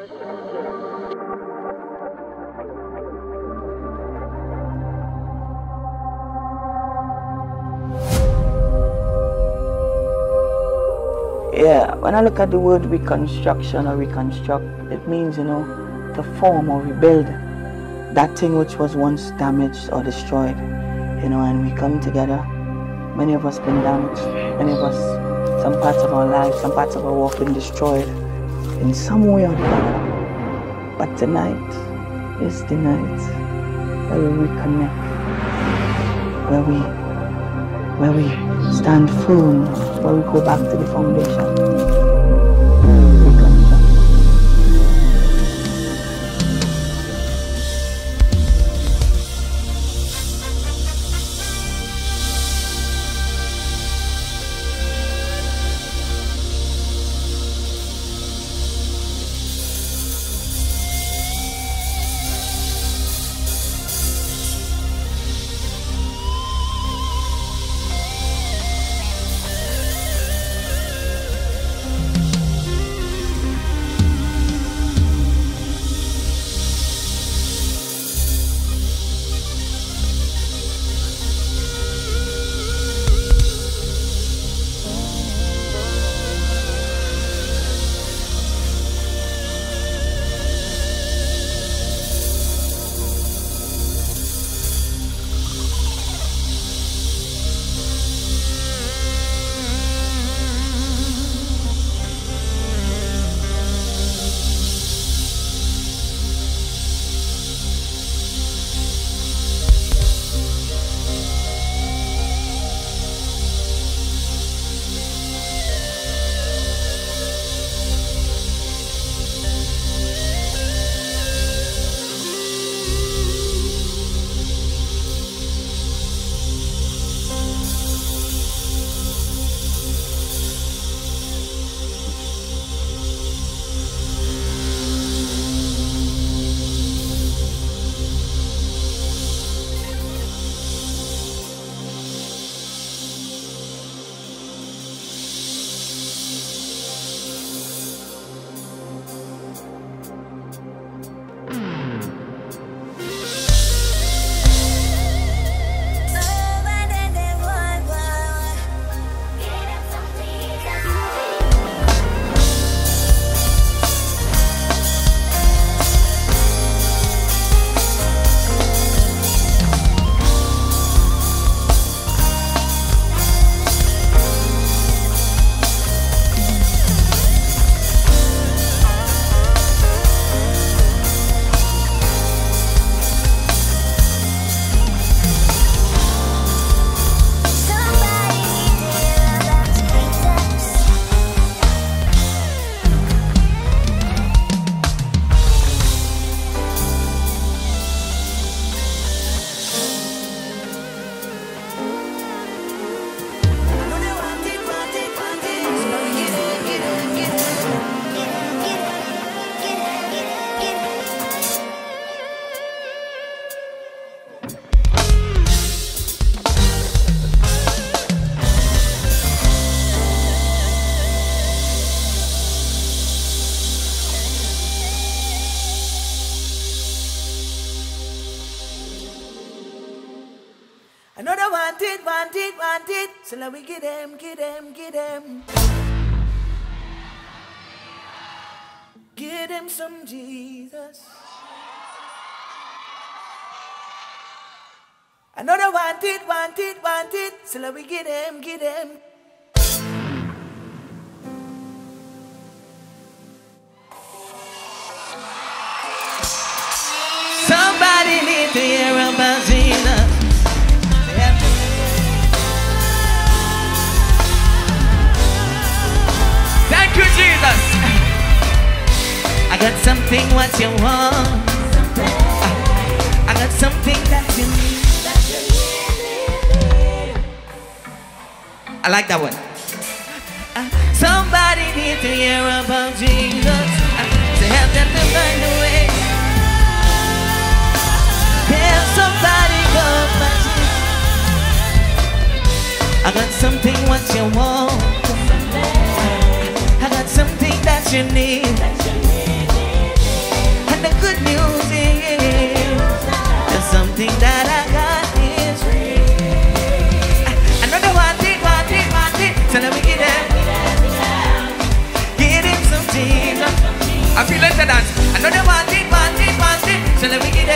Yeah, when I look at the word reconstruction or reconstruct, it means, you know, to form or rebuild that thing which was once damaged or destroyed, you know, and we come together. Many of us been damaged, many of us, some parts of our lives, some parts of our walk been destroyed in some way or the other. But tonight is the night where we reconnect, where we, where we stand firm, where we go back to the foundation. So let me get him, something what you want. I got something that you need. I like that one. Uh, somebody need to hear about Jesus. Uh, to help them to find the way. Can somebody go back? I got something what you want I got something that you need good. There's something that I got is real. Want it, want it, want it. Tell we get. Get him some Jesus. I feel want it, want it, want it. Tell we get.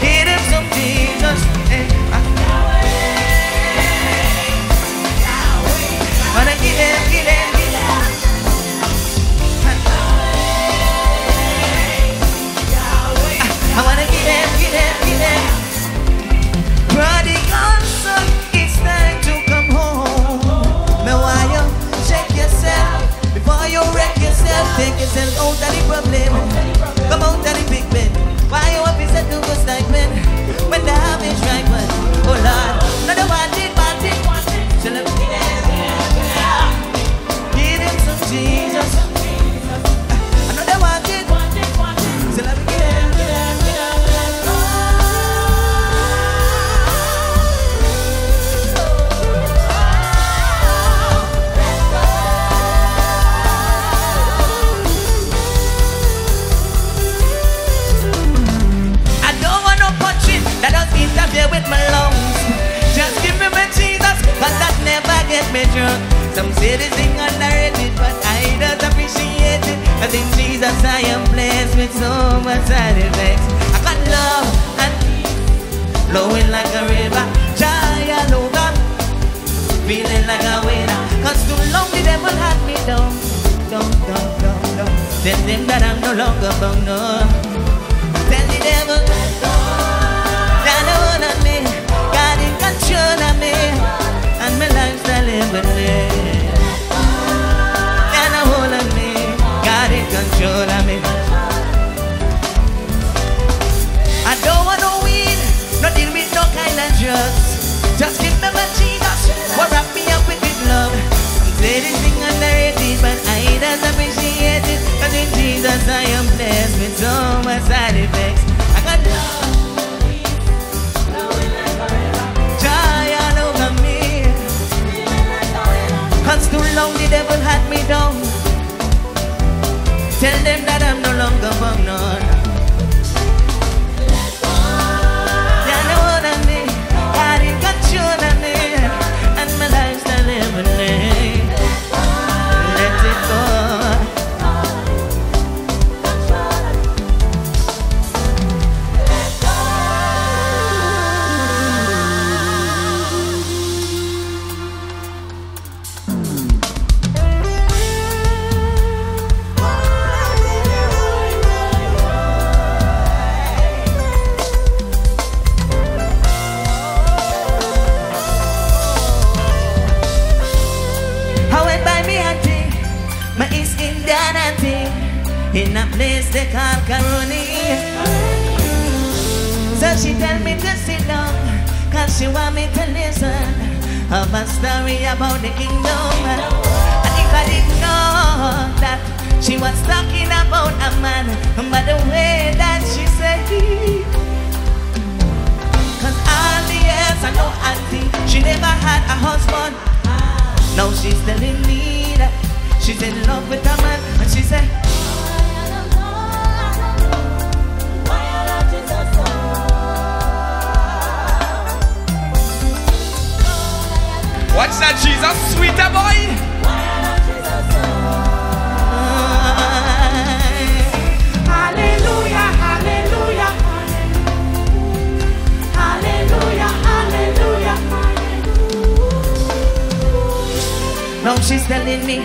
Get him some Jesus. Yourself? Out of the problem. Come out of the big bed. Why you up instead to go stipend? When the harvest ripen. Oh Lord, one did, one never get me drunk. Some say this thing underrated, but I don't appreciate it. Cause in Jesus I am blessed with so much effects. I got love and peace flowing like a river. Joy all over, feeling like a winner. Cause too long the devil had me down, down, down, down, down. Tell them that I'm no longer bound, no. Tell the devil that one on me God in control of me And my lifestyle I don't want no weed No deal with no kind of drugs. Just give me my Jesus wrap me up with love? But I don't appreciate it. Cause in Jesus I am blessed with so much side effects Cause too long the devil had me down. Tell them that I'm no longer bound on no one on me in control of me story about the kingdom. And if I didn't know that she was talking about a man, by the way that she said Cause all the years I know auntie, she never had a husband. Now she's telling me that she's in love with a man, and she said, What's that, Jesus? Sweeter boy? Hallelujah, hallelujah, hallelujah, hallelujah. Now she's telling me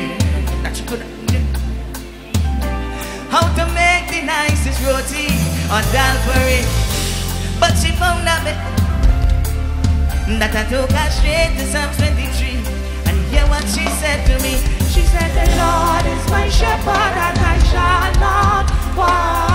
that she could how to make the nicest roti or dal for it. But she found out that I took her straight to Psalm 23. And hear what she said to me. She said, The Lord is my shepherd and I shall not want.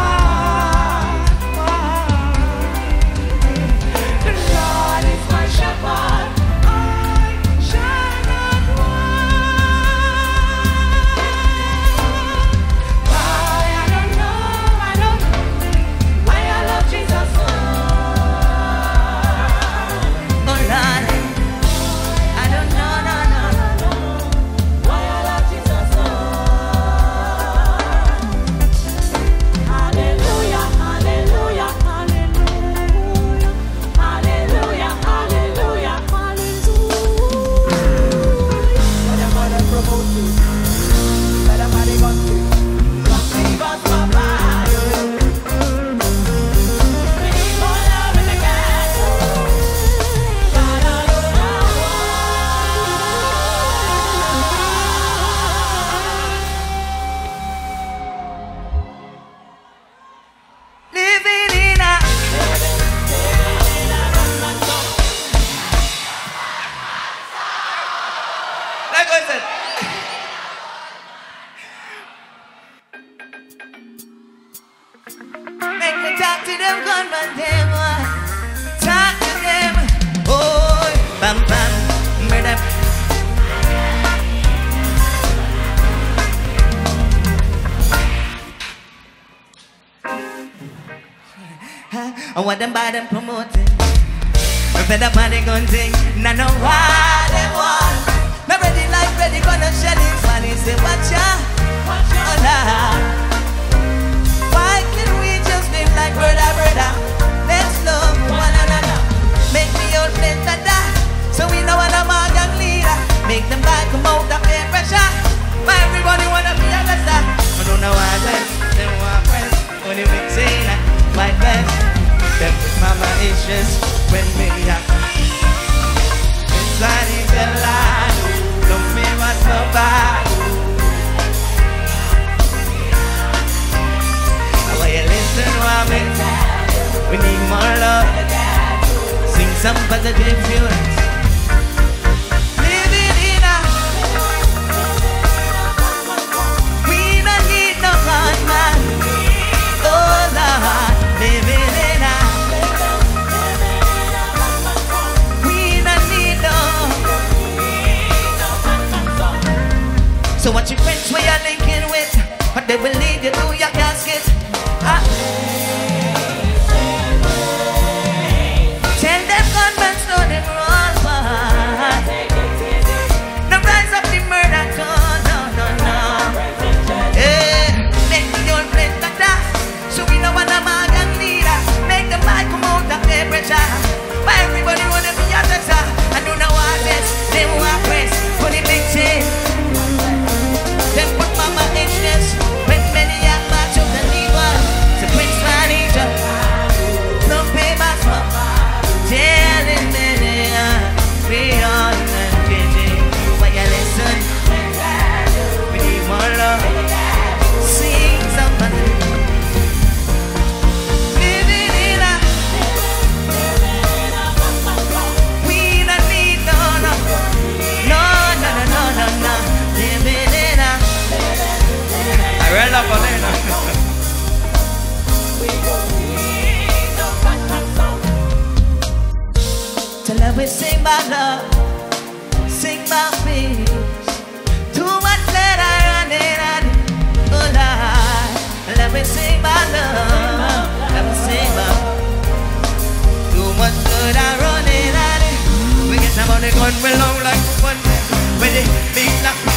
by them promoting. Fed up by the gun thing, now know why they want. Now ready like ready, gonna shell it, funny, say watch ya. watch out. Why can we just live like brother, brother? Let's love one another. Make me your friend, that So we know what I'm all young leader. Make them like come out of their pressure. But everybody wanna be a lesser? I don't know why I them want friends. Only we say that, my best that was mama issues when we are inside in the light. Don't me what survive. Will you listen while we We need more love. Sing some positive tunes. So what your friends where you're linking with, but they will lead you to your casket. Ah. one will long like one will it be like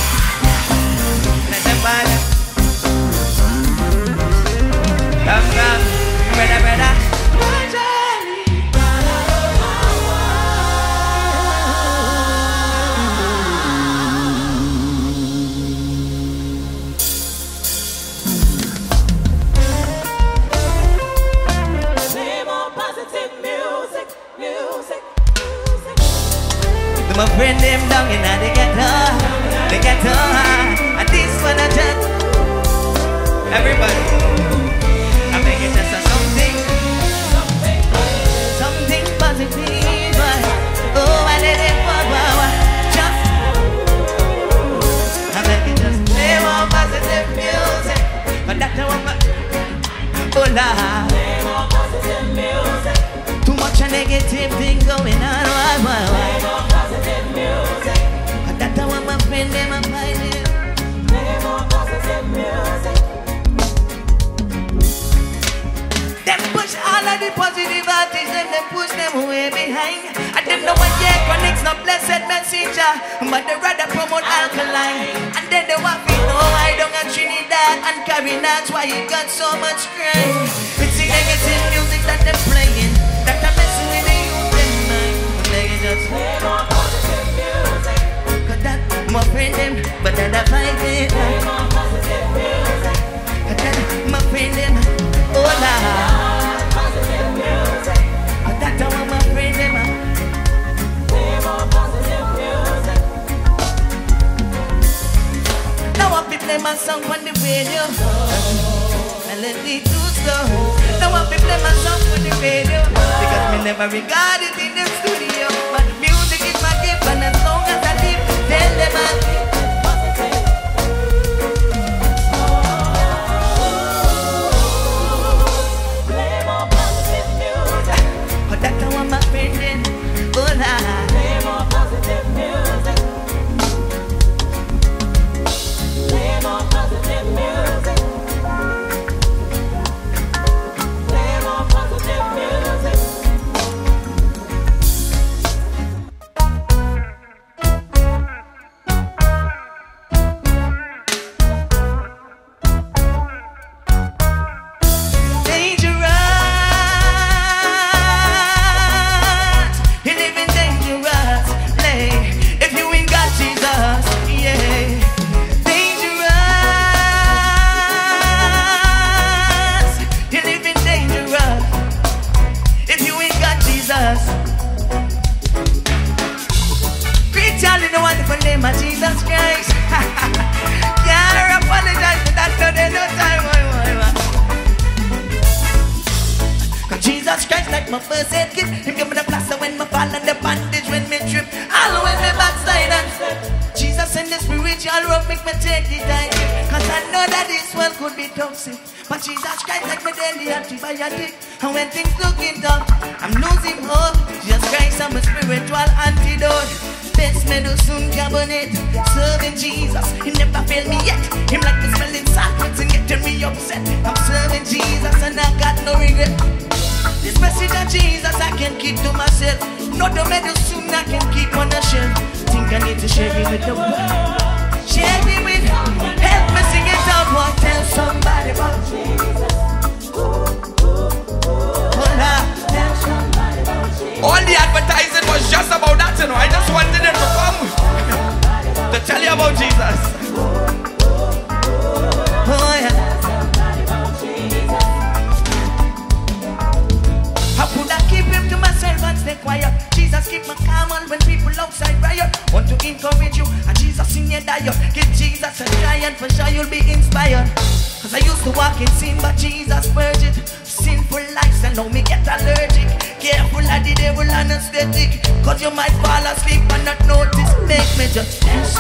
Now me get allergic. Careful of the devil anesthetic Cause you might fall asleep and not notice Make me just dance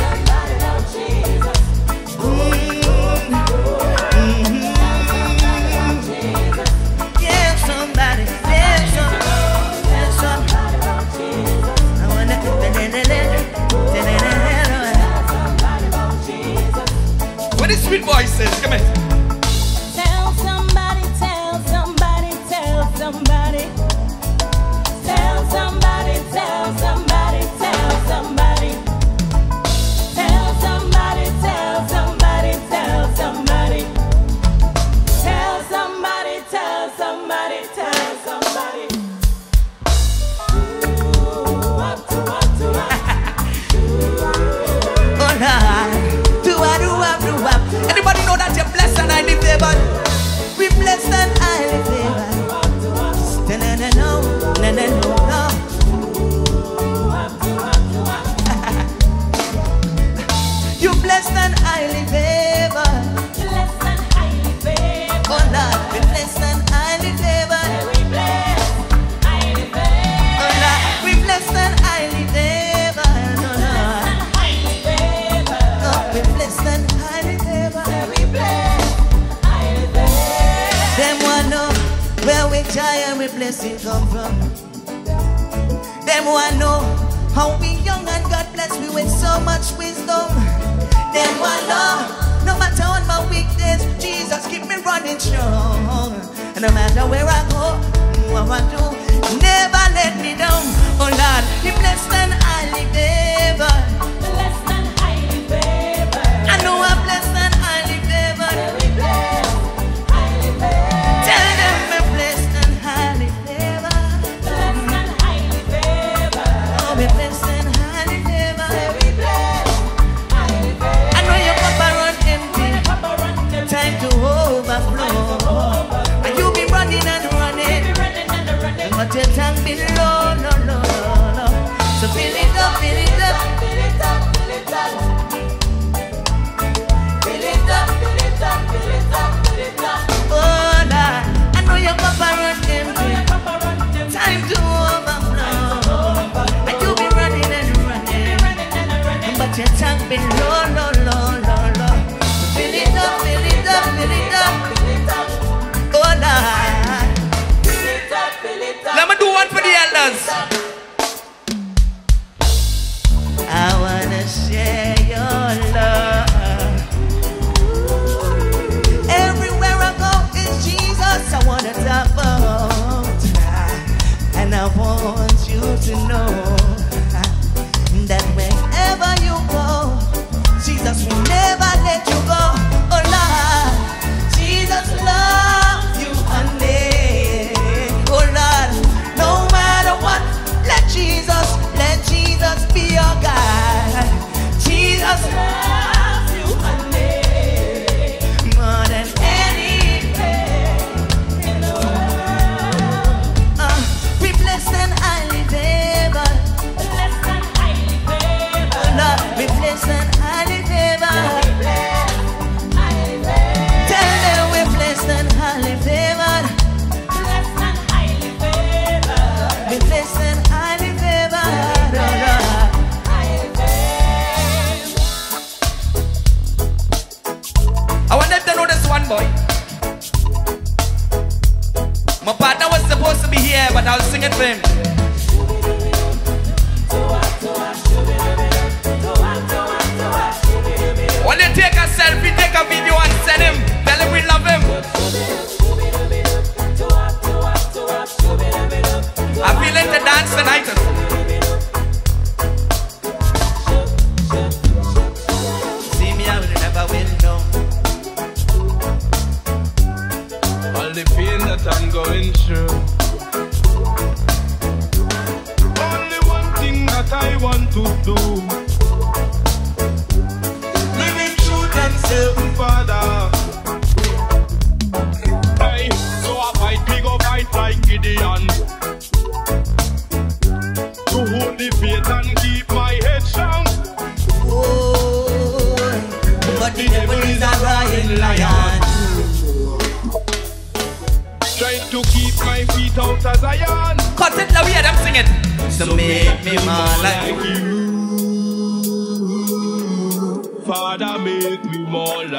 mm. What is sweet voices? Come here. And no matter where I go, I want to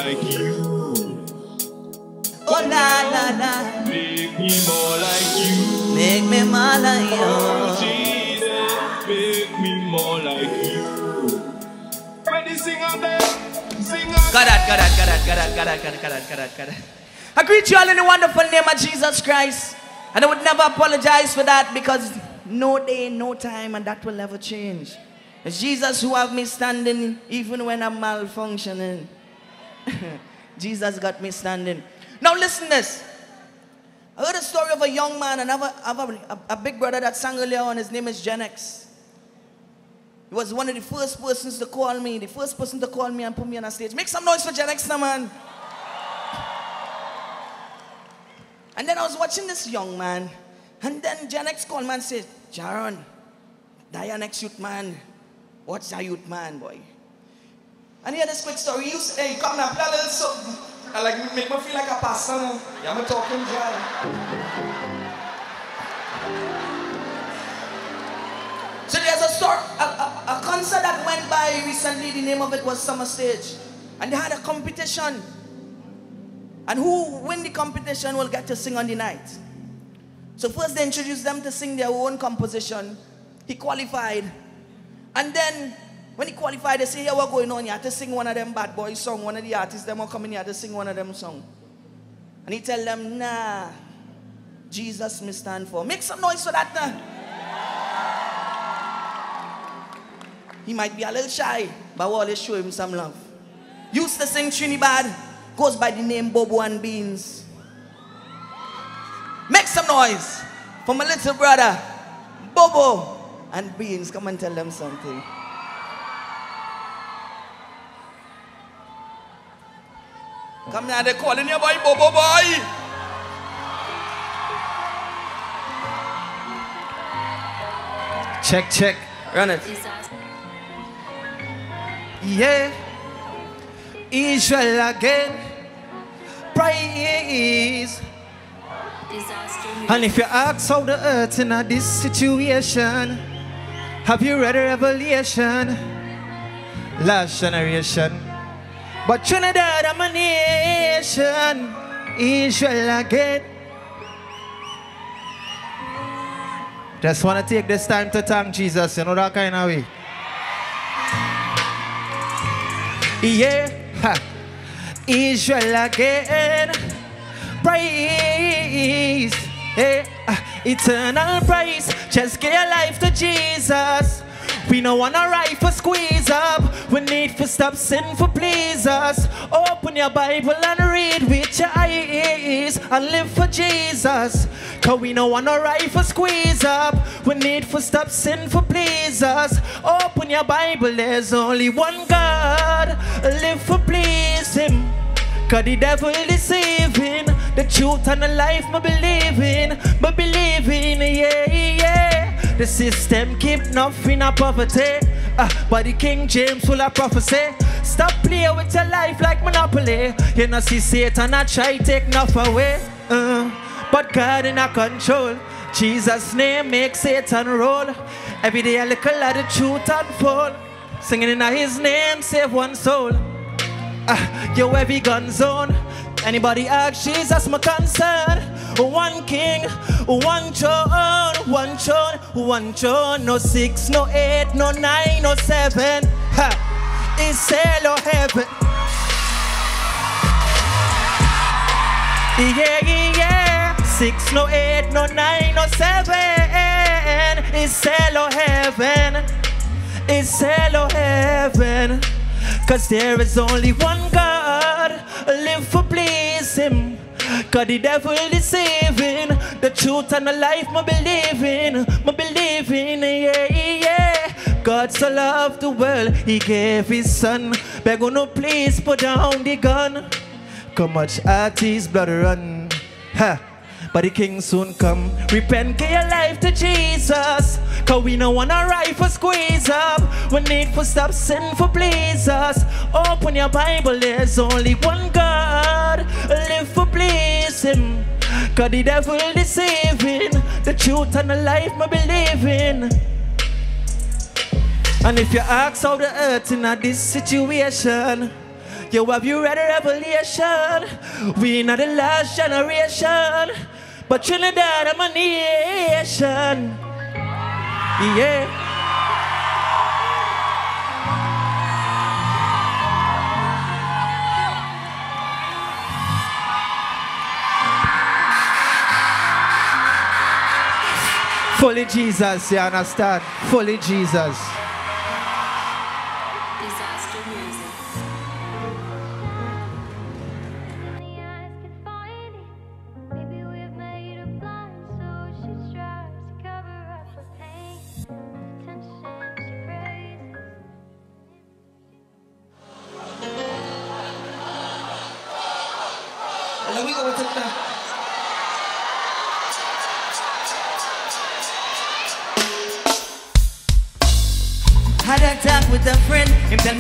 like you. Oh la la la, Make me more like you. make me more like you. Oh Jesus, make me more like you. When you sing on there, sing on Got that, got that, got that, got that, got that, got that, got that, got that, got that. I greet you all in the wonderful name of Jesus Christ. And I would never apologize for that because no day, no time, and that will never change. It's Jesus who have me standing even when I'm malfunctioning. Jesus got me standing. Now listen this. I heard a story of a young man and I have a, I have a, a big brother that sang earlier on. His name is Gen X. He was one of the first persons to call me, the first person to call me and put me on a stage. Make some noise for Gen X man. And then I was watching this young man, and then Gen X called me and said, Jaron, that next youth man. What's that youth man, boy? And he had this quick story. He to, hey, come now, play a little something. I like make me feel like a now. Yeah, I'm talking dry. So there's a story, a, a, a concert that went by recently. The name of it was Summer Stage, and they had a competition. And who win the competition will get to sing on the night. So first they introduced them to sing their own composition. He qualified, and then when he qualified, they say, "Here what going on? You have to sing one of them bad boy song. One of the artists them will come in here to sing one of them song." And he tell them, "Nah, Jesus me stand for. Make some noise for that now." He might be a little shy, but we'll always show him some love. Used to sing Trinidad, goes by the name Bobo and Beans. Make some noise for my little brother, Bobo and Beans. Come and tell them something. Come now, they're calling you boy, Bobo boy. Check, check. Run it. Yeah. Israel again. Praise. And if you ask how the earth in a this situation, have you read the revelation? Last generation. But Trinidad, I'm a nation. Israel again. Just want to take this time to thank Jesus, you know that kind of way. Yeah, ha. Israel again. Praise, hey, ah, eternal praise. Just give your life to Jesus. We don't wanna ride for squeeze up. We need to stop sin for please us. Open your Bible and read with your eyes and live for Jesus. Cause we don't wanna ride for squeeze up. We need to stop sin for please us. Open your Bible, there's only one God. Live for please Him. Cause the devil deceiving. The truth and the life me believing Me believing, yeah, yeah. The system keep nothing of poverty. Uh, But the King James full of prophecy. Stop playing with your life like Monopoly. You know see Satan I try take enough away. Uh, But God in a control. Jesus name make Satan roll. Every day a little of the truth unfold. Singing in his name save one soul uh, yo, heavy gun zone. Anybody ask Jesus my concern? one king, one throne, one throne, one throne. No six, no eight, no nine, no seven. Ha! It's hell or heaven. Yeah, yeah. Six, no eight, no nine, no seven. It's hell or heaven. It's hell or heaven. Cause there is only one God. Live for please Him. Cause the devil deceiving. The truth and the life, my believing. My believing, yeah, yeah. God so loved the world, He gave His Son. Beg no please put down the gun. How much artist blood run? Ha! But the king soon come. Repent, give your life to Jesus. Cause we no wanna rifle squeeze up. We need for stop sin for please us. Open your Bible, there's only one God. Live for please Him. Cause the devil deceiving. The truth and the life me believing. And if you ask how the earth in a this situation, Yo, have you read a revelation? We not the last generation, but Trinidad I'm a nation. Yeah. Fully Jesus, you understand? Fully Jesus.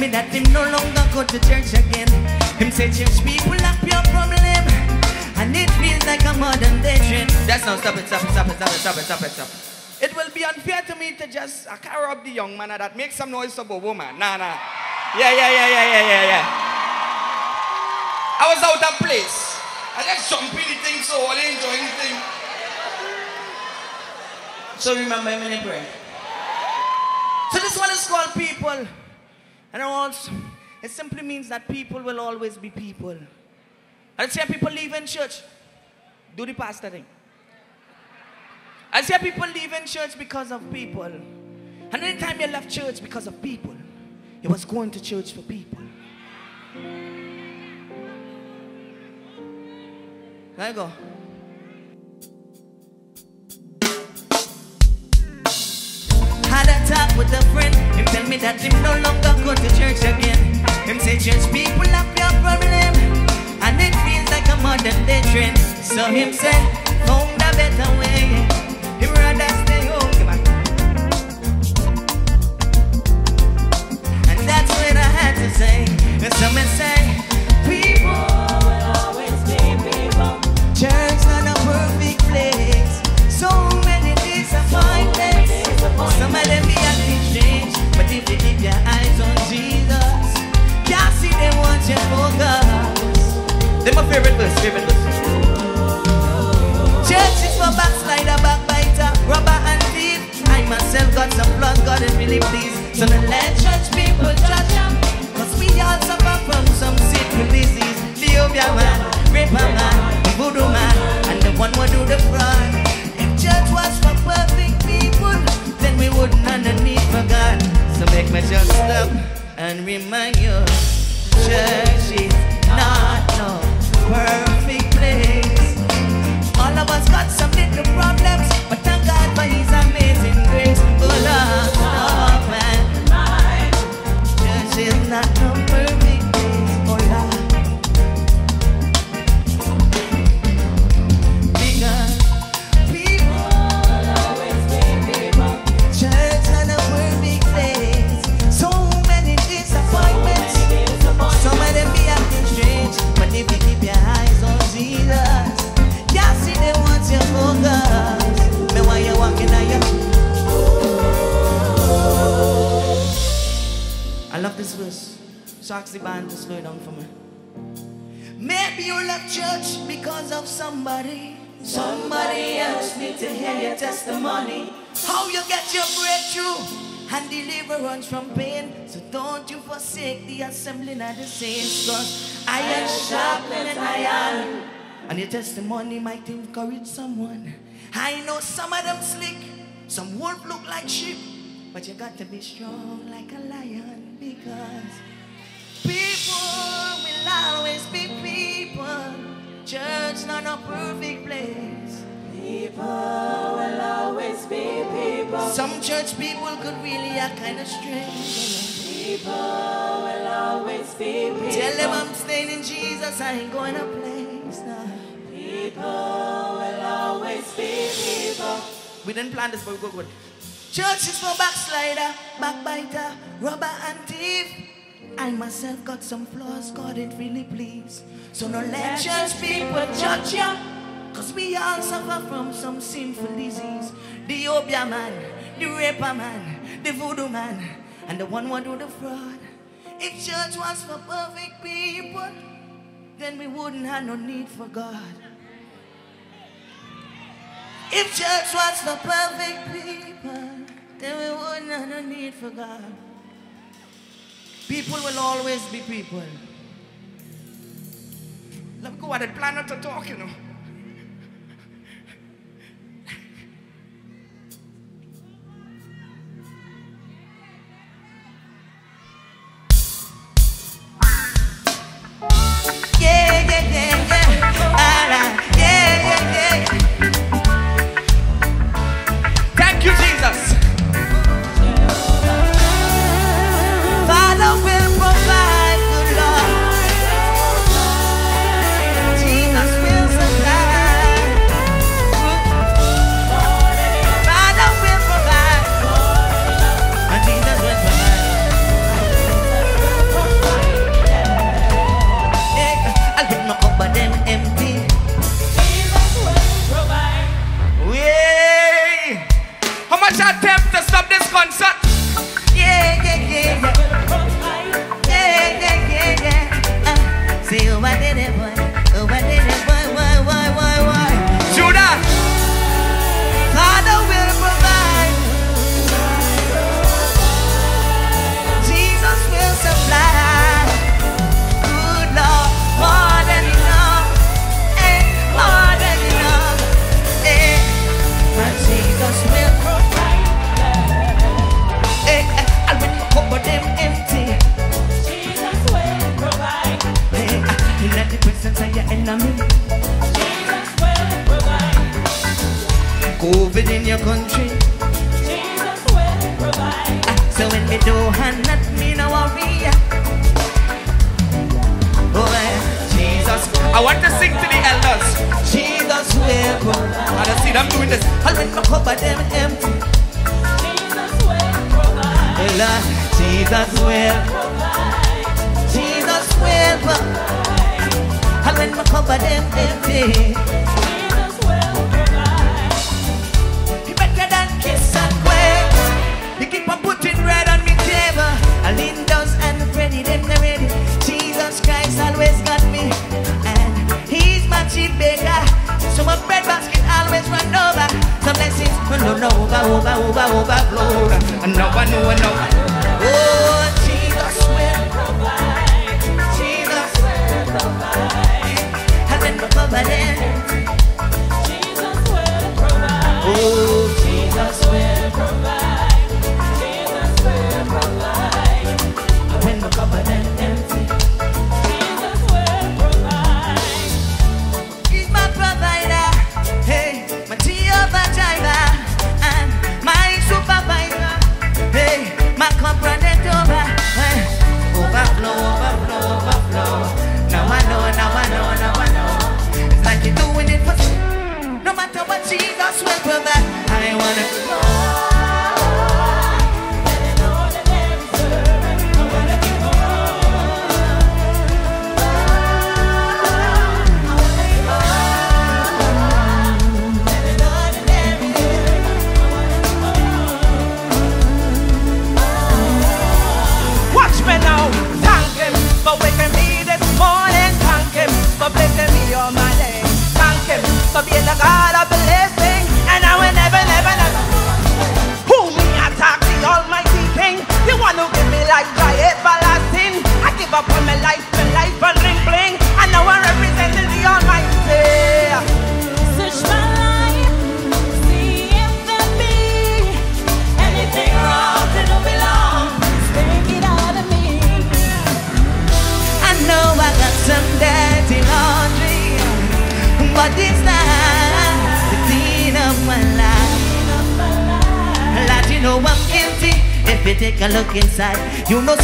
Me that him no longer go to church again. Him say church people have your problem. And it feels like a modern day trend. That's now stop it, stop it, stop it, stop it, stop it, stop it, stop it. It will be unfair to me to just uh, carry up the young man that make some noise about woman. Nah, nah. Yeah, yeah, yeah, yeah, yeah, yeah, yeah. I was out of place. I just jumping the thing so I didn't enjoy anything. So remember him in the prayer. So this one is called people. And it also, it simply means that people will always be people. I see people leave in church, do the pastor thing. I see people leave in church because of people. And anytime you left church because of people, you was going to church for people. There you go. Had a talk with a friend. Him tell me that him no longer go to church again. Him say church people have your problem, and it feels like a modern day trend. So him say found a better way. Him rather stay home. Come on. And that's what I had to say. And some say you focus. They're my favorite verse, favorite verse. Church is for backslider, backbiter, robber and thief. I myself got some blood, God is really pleased. So then let church people judge them. Cause we all suffer from some sickly disease. Ethiopia man, raper man, voodoo man, and the one who do the fraud. If church was for perfect people, then we wouldn't have the need for God. So make me just stop and remind you, All of us got some little problems, but thank God for His amazing somebody. Somebody else need to hear your testimony. How you get your breakthrough and deliverance from pain. So don't you forsake the assembling of the saints. Cause iron sharpened iron. And I am and your testimony might encourage someone. I know some of them slick, some won't look like sheep. But you got to be strong like a lion because people will always be people. Church not a perfect place. People will always be people. Some church people could really act kind of strange. People will always be people. Tell them I'm staying in Jesus, I ain't going to place now. People will always be people. We didn't plan this, but we go good. Church is for backslider, backbiter, robber and thief. I myself got some flaws, God ain't really pleased. So no let church people judge ya. Cause we all suffer from some sinful disease. The obia man, the raper man, the voodoo man, and the one who do the fraud. If church was for perfect people, then we wouldn't have no need for God. If church was for perfect people, then we wouldn't have no need for God. People will always be people. Let me go at the planet to talk, you know. You know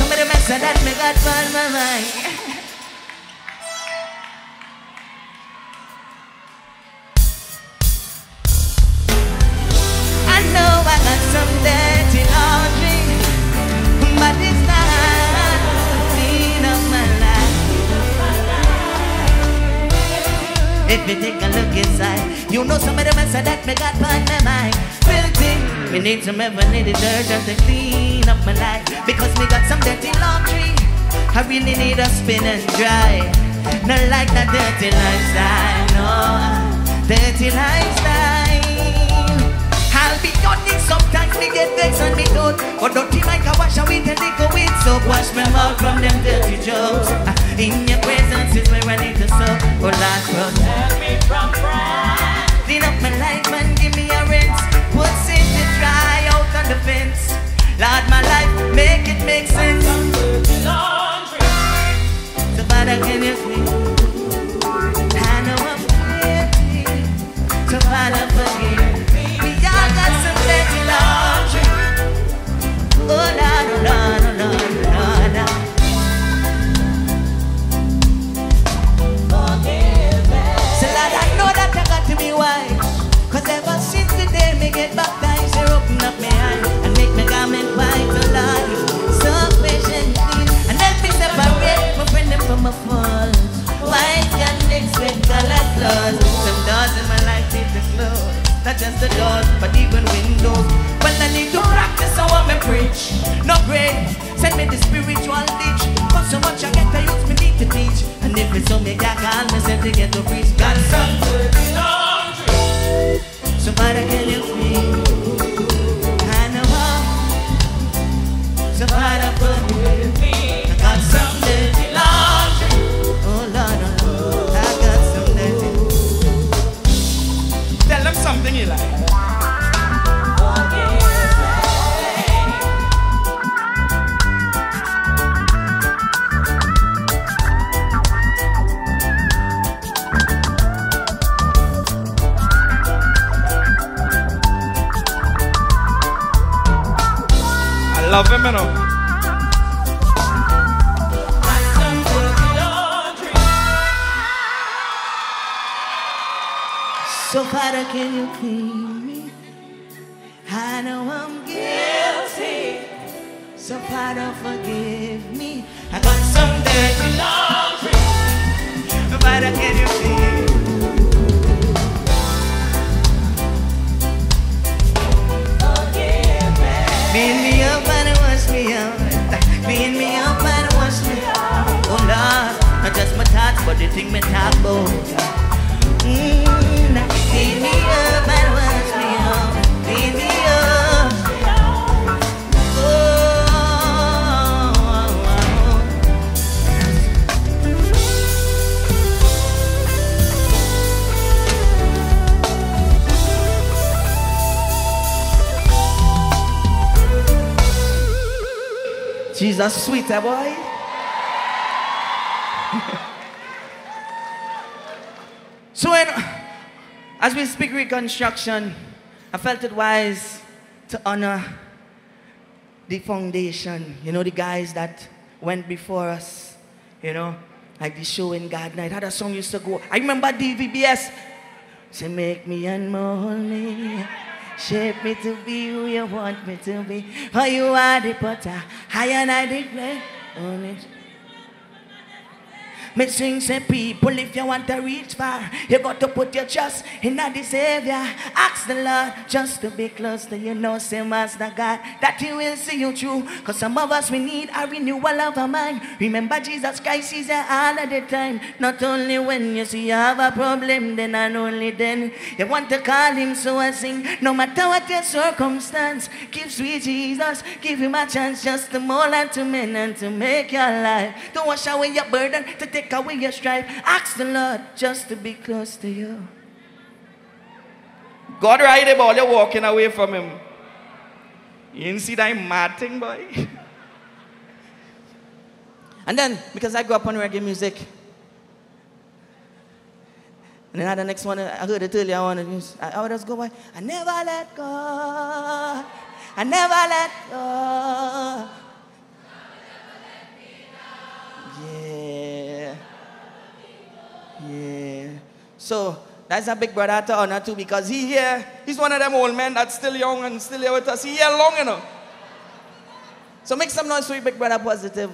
the thing me talk about. Jesus, sweeter boy. so when, as we speak reconstruction, I felt it wise to honor the foundation. You know, the guys that went before us. You know, like the show in God Night. How that song used to go. I remember DVBS. Say, make me and mold me. Shape me to be who you want me to be. For you are the potter, I and I the clay. Me sing say people if you want to reach far You got to put your trust in the Savior. Ask the Lord just to be close to you. Know as the God that He will see you through. Cause some of us we need a renewal of our mind. Remember Jesus Christ is there all of the time. Not only when you see you have a problem Then and only then. You want to call Him so I sing. No matter what your circumstance Give sweet Jesus Give Him a chance just to mold and to mend and to make your life. To wash away your burden To take away your strife Ask the Lord just to be close to you God right about you walking away from him. You didn't see that mad thing, boy? And then, because I grew up on reggae music, And then I had the next one, I heard it earlier, I oh, want to just, I, I would just go by, I never let go. I never let go. Yeah. Yeah. So that's a big brother to honor too because he here, he's one of them old men that's still young and still here with us. He here long, enough. So make some noise for your big brother positive.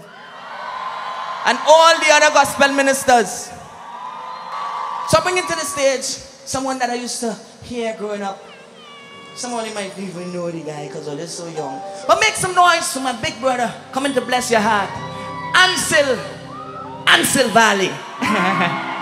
And all the other gospel ministers. So bring into the stage someone that I used to hear growing up. Someone you might even know the guy because they're so young. But make some noise for my big brother coming to bless your heart. Ansel. Ansel Valley.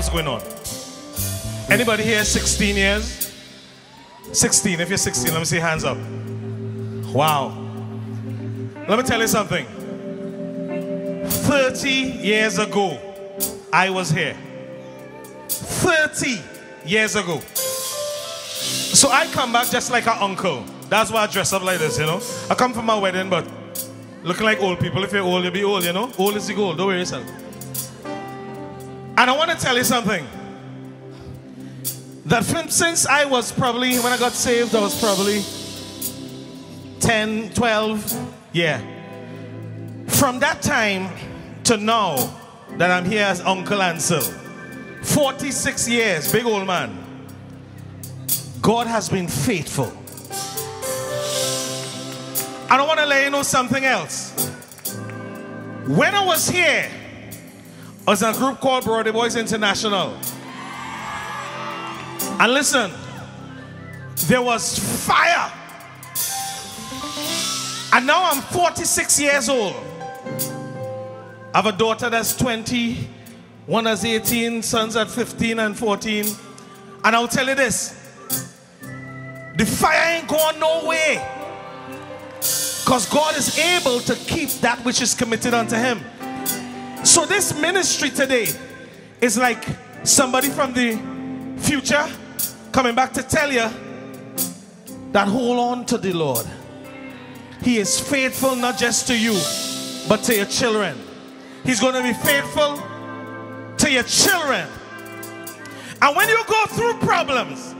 what's going on. Anybody here 16 years? 16. If you're 16, let me see hands up. Wow. Let me tell you something. 30 years ago, I was here. 30 years ago. So I come back just like an uncle. That's why I dress up like this, you know. I come from my wedding, but looking like old people. If you're old, you'll be old, you know. Old is the goal. Don't worry yourself. And I want to tell you something. That since I was probably, when I got saved, I was probably 10, 12, yeah. From that time to now that I'm here as Uncle Ansel, 46 years, big old man, God has been faithful. I don't want to let you know something else. When I was here, I was in a group called Brody Boys International. And listen, there was fire. And now I'm 46 years old. I have a daughter that's 20, one that's 18, sons at 15 and 14. And I'll tell you this the fire ain't going no way. Because God is able to keep that which is committed unto Him. So this ministry today is like somebody from the future coming back to tell you that hold on to the Lord. He is faithful not just to you, but to your children. He's going to be faithful to your children. And when you go through problems,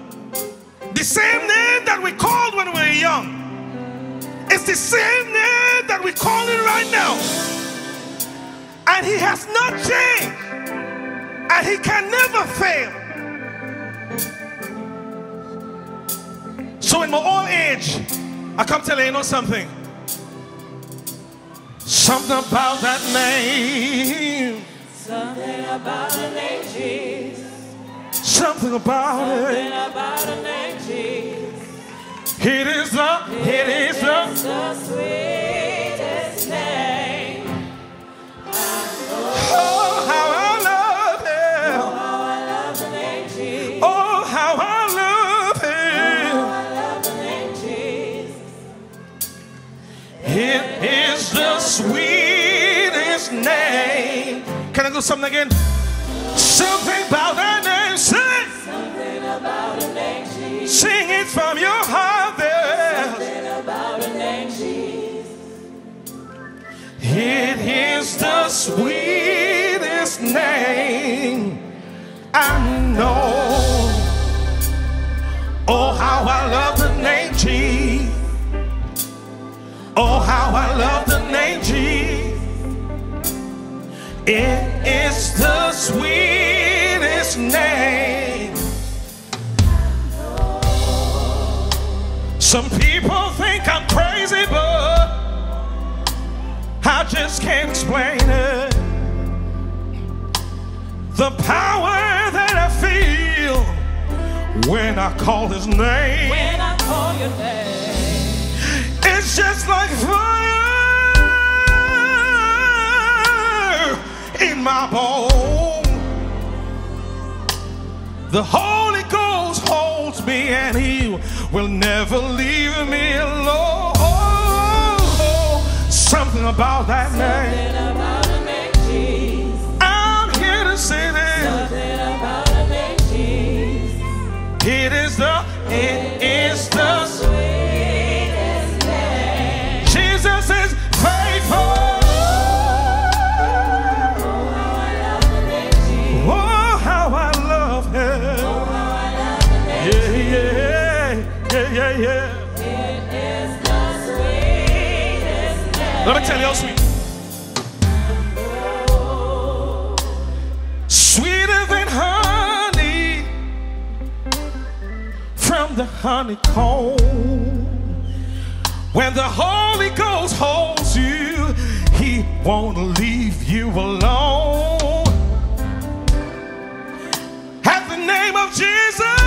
the same name that we called when we were young is the same name that we call it right now. And he has not changed. And he can never fail. So in my old age, I come tell you, you know something. Something about that name. Something about the name Jesus. Something about Something it. about the name Jesus. It is the, it is It's the. the sweetest sweetest name. Can I do something again? Something about that name. Sing it. The. Sing it from your heart there. It is the sweetest name I know. Oh, how I love the name Jesus. Oh, how I love the name Jesus. It is the sweetest name. Some people think I'm crazy, but I just can't explain it. The power that I feel when I call his name. When I call your name. It's just like fire in my bones. The Holy Ghost holds me and he will never leave me alone. Something about that name. I'm here to say that it is the, it is the Let me tell you how sweet. Sweeter than honey from the honeycomb. When the Holy Ghost holds you, He won't leave you alone. At the name of Jesus,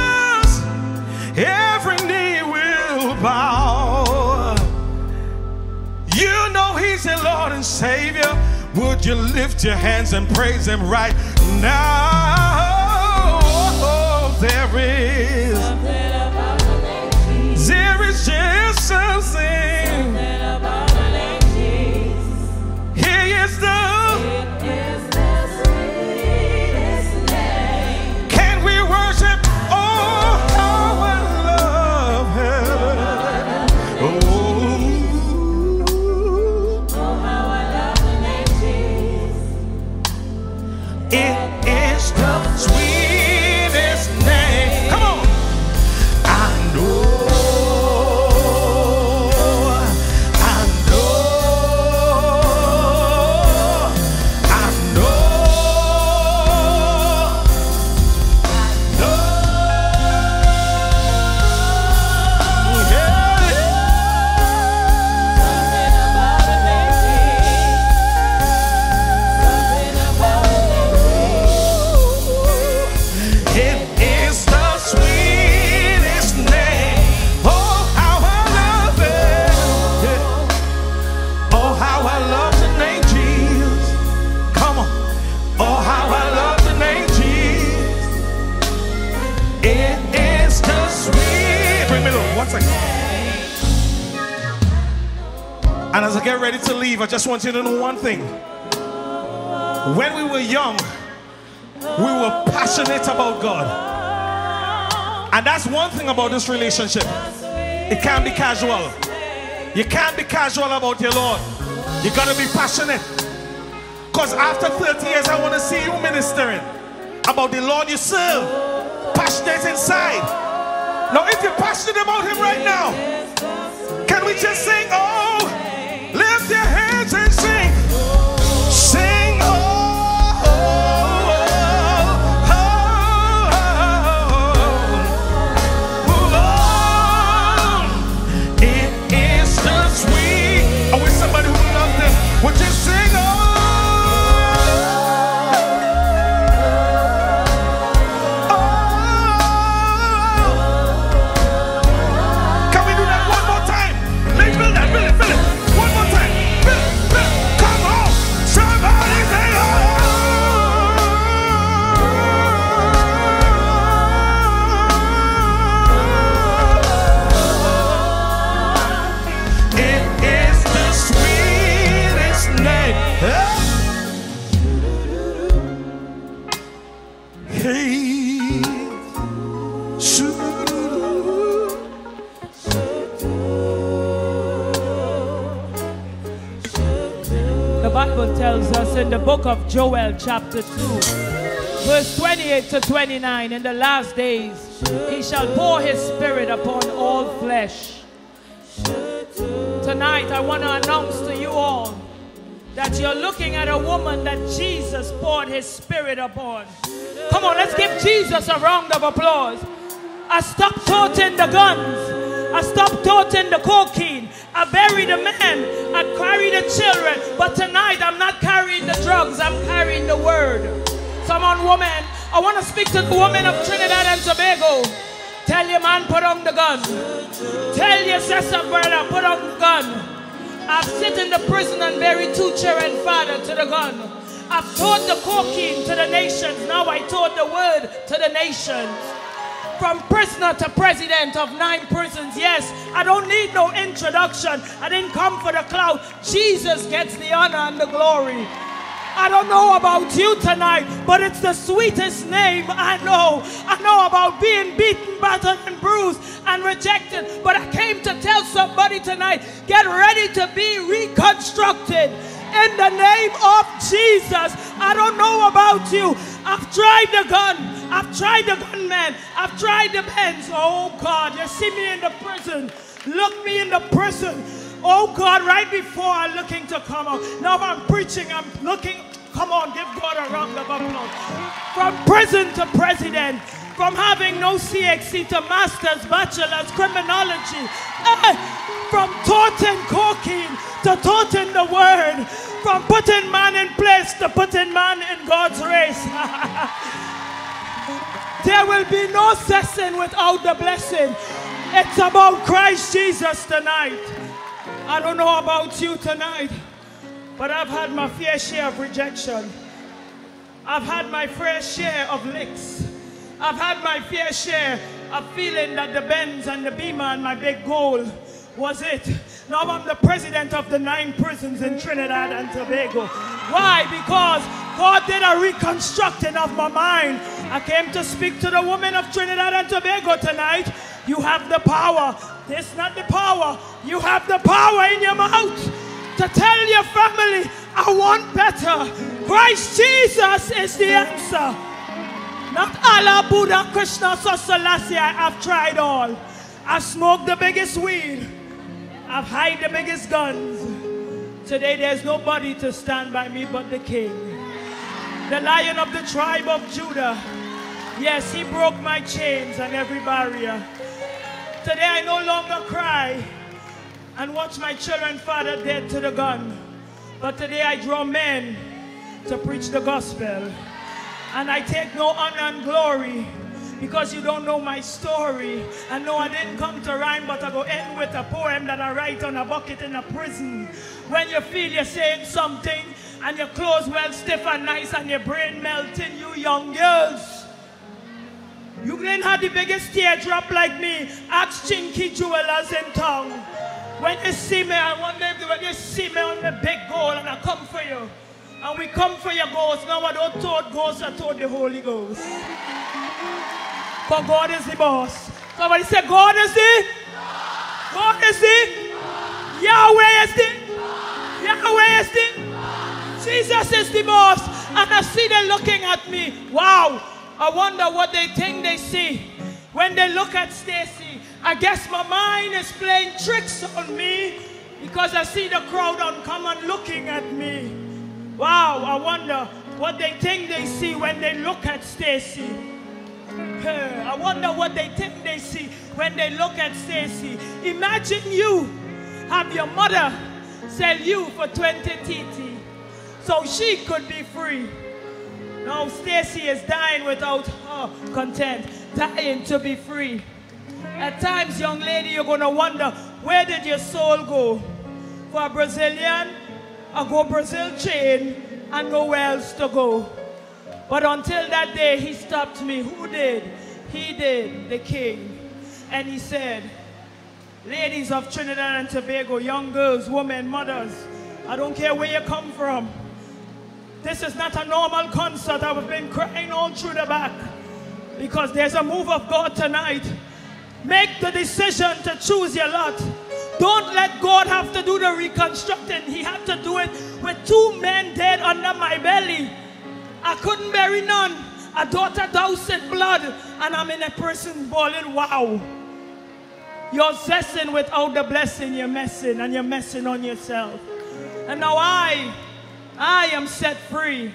Lord and Savior. Would you lift your hands and praise Him right now? Oh, there is, there is just something. Just want you to know one thing. When we were young, we were passionate about God. And that's one thing about this relationship. It can't be casual. You can't be casual about your Lord. You gotta be passionate. Because after 30 years, I want to see you ministering about the Lord you serve. Passionate inside. Now, if you're passionate about Him right now, can we just sing? Oh, in the book of Joel, chapter 2, verse 28 to 29, in the last days, he shall pour his spirit upon all flesh. Tonight, I want to announce to you all that you're looking at a woman that Jesus poured his spirit upon. Come on, let's give Jesus a round of applause. I stopped toting the guns. I stopped toting the cocaine. I buried the man. I carried the children. But tonight I'm not carrying the drugs. I'm carrying the word. Come on, woman. I want to speak to the woman of Trinidad and Tobago. Tell your man, put on the gun. Tell your sister, brother, put on the gun. I've sit in the prison and buried two children, father, to the gun. I've taught the cocaine to the nations. Now I taught the word to the nations. From prisoner to president of nine prisons. Yes, I don't need no introduction. I didn't come for the clout. Jesus gets the honor and the glory. I don't know about you tonight, but it's the sweetest name I know. I know about being beaten, battered, and bruised and rejected, but I came to tell somebody tonight get ready to be reconstructed in the name of Jesus. I don't know about you. I've tried the gun, I've tried the gunman, I've tried the Benz. Oh God, you see me in the prison. Look me in the prison. Oh God, right before I'm looking to come out. Now I'm preaching, I'm looking. Come on, give God a round of applause. From prison to president, from having no CXC to master's, bachelor's, criminology, eh, from taughting cocaine to taughting the word, from putting man in place to putting man in God's race. There will be no cessing without the blessing. It's about Christ Jesus tonight. I don't know about you tonight, but I've had my fair share of rejection. I've had my fair share of licks. I've had my fair share of feeling that the Benz and the Beamer and my big goal was it. Now I'm the president of the nine prisons in Trinidad and Tobago. Why? Because God did a reconstructing of my mind. I came to speak to the women of Trinidad and Tobago tonight. You have the power. This is not the power. You have the power in your mouth to tell your family, I want better. Christ Jesus is the answer. Not Allah, Buddha, Krishna, so Selassie. I've tried all. I've smoked the biggest weed. I've hide the biggest guns. Today there's nobody to stand by me but the King. The Lion of the tribe of Judah. Yes, he broke my chains and every barrier. Today I no longer cry and watch my children father dead to the gun. But today I draw men to preach the gospel. And I take no honor and glory because you don't know my story. I know I didn't come to rhyme, but I go end with a poem that I write on a bucket in a prison. When you feel you're saying something and your clothes well stiff and nice and your brain melting, you young girls. You didn't have the biggest teardrop like me. Ask Chinky Jewelers in town. When you see me, I wonder if when you see me on the big goal and I come for you. And we come for your goals. Now I don't told ghosts, I told the Holy Ghost. But God is the boss. Somebody say, God is the. God is the. Yahweh is the. Yahweh is the. Jesus is the boss. And I see them looking at me. Wow. I wonder what they think they see. When they look at Stacy, I guess my mind is playing tricks on me because I see the crowd uncommon looking at me. Wow, I wonder what they think they see when they look at Stacy. I wonder what they think they see when they look at Stacy. Imagine you have your mother sell you for 20 TT so she could be free. Now Stacy is dying without her content, dying to be free. At times, young lady, you're gonna wonder, where did your soul go? For a Brazilian, I go Brazil chain and nowhere else to go. But until that day, he stopped me. Who did? He did, the king. And he said, Ladies of Trinidad and Tobago, young girls, women, mothers, I don't care where you come from. This is not a normal concert. I've been crying all through the back because there's a move of God tonight. Make the decision to choose your lot. Don't let God have to do the reconstructing. He had to do it with two men dead under my belly. I couldn't bury none. A daughter doused in blood, and I'm in a prison bawling, wow. You're zesting without the blessing, you're messing, and you're messing on yourself. And now I, I am set free,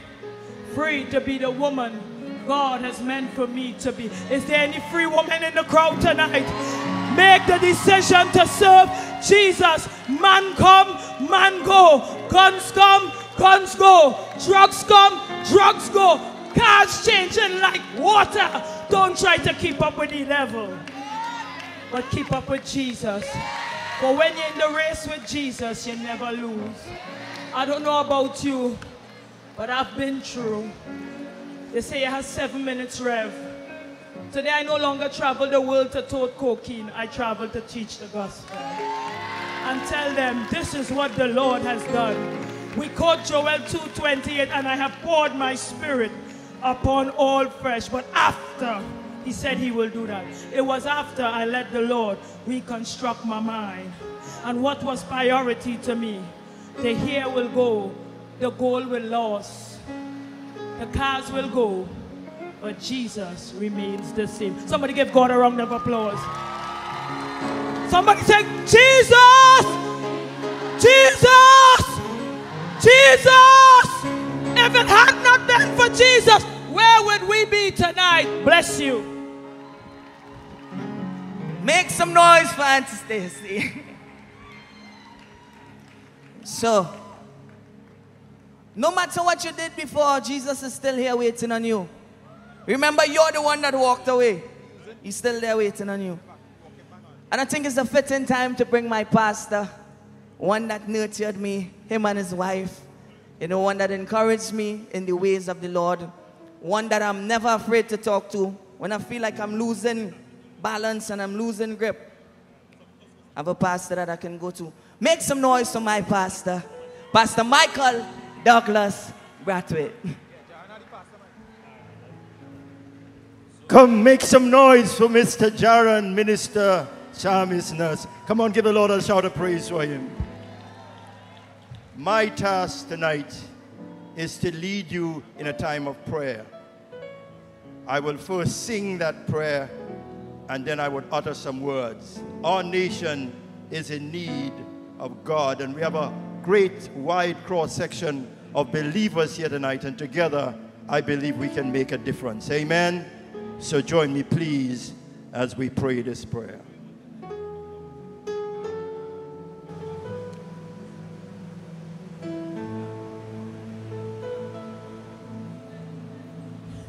free to be the woman God has meant for me to be. Is there any free woman in the crowd tonight? Make the decision to serve Jesus. Man come, man go. Guns come, guns go. Drugs come, drugs go. Cars changing like water. Don't try to keep up with the level, but keep up with Jesus. For when you're in the race with Jesus, you never lose. I don't know about you, but I've been through. They say you have seven minutes rev. Today I no longer travel the world to tote cocaine. I travel to teach the gospel. And tell them this is what the Lord has done. We quote Joel 2:28, and I have poured my spirit upon all flesh. But after he said he will do that. It was after I let the Lord reconstruct my mind. And what was priority to me? The hair will go, the gold will lose, the cars will go, but Jesus remains the same. Somebody give God a round of applause. Somebody say, Jesus! Jesus! Jesus! If it had not been for Jesus, where would we be tonight? Bless you. Make some noise for Auntie Stacy. so, no matter what you did before, Jesus is still here waiting on you. Remember, you're the one that walked away. He's still there waiting on you. And I think it's a fitting time to bring my pastor, one that nurtured me, him and his wife, you know, one that encouraged me in the ways of the Lord, one that I'm never afraid to talk to when I feel like I'm losing balance and I'm losing grip. I have a pastor that I can go to. Make some noise for my pastor, Pastor Michael Douglas Brathwaite. Come make some noise for Mr. Jaron, Minister Charmis Nurse. Come on, give the Lord a shout of praise for him. My task tonight is to lead you in a time of prayer. I will first sing that prayer and then I would utter some words. Our nation is in need of God, and we have a great wide cross section of believers here tonight, and together I believe we can make a difference. Amen. So join me, please, as we pray this prayer.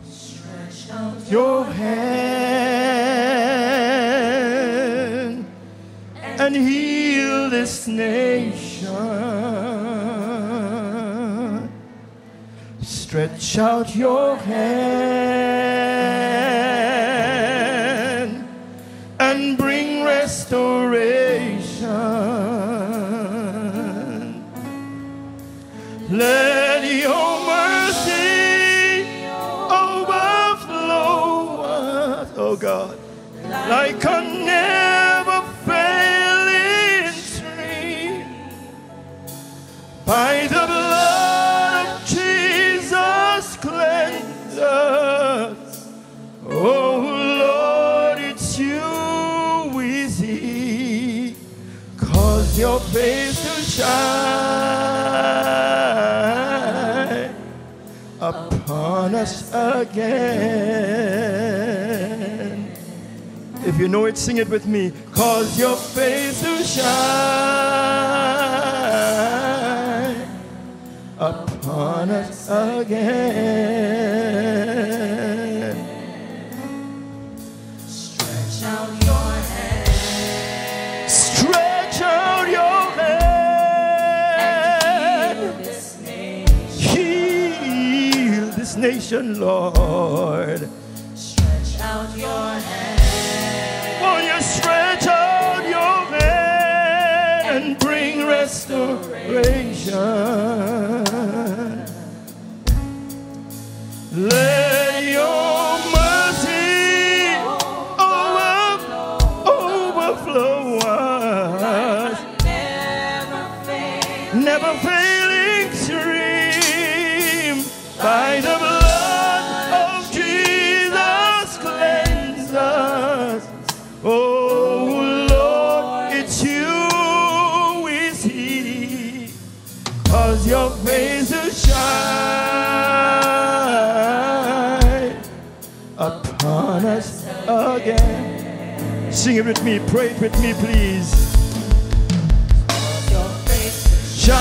Stretch out your hand and heal this nation. Stretch out your hand and bring restoration. Let your mercy overflow oh God, like us again. If you know it, sing it with me. Cause your face to shine upon us again. This nation, Lord. Stretch out your hand. Will you stretch out your hand and bring restoration? Let your mercy overflow, overflow us. Never failing Sing it with me, pray it with me, please. Shine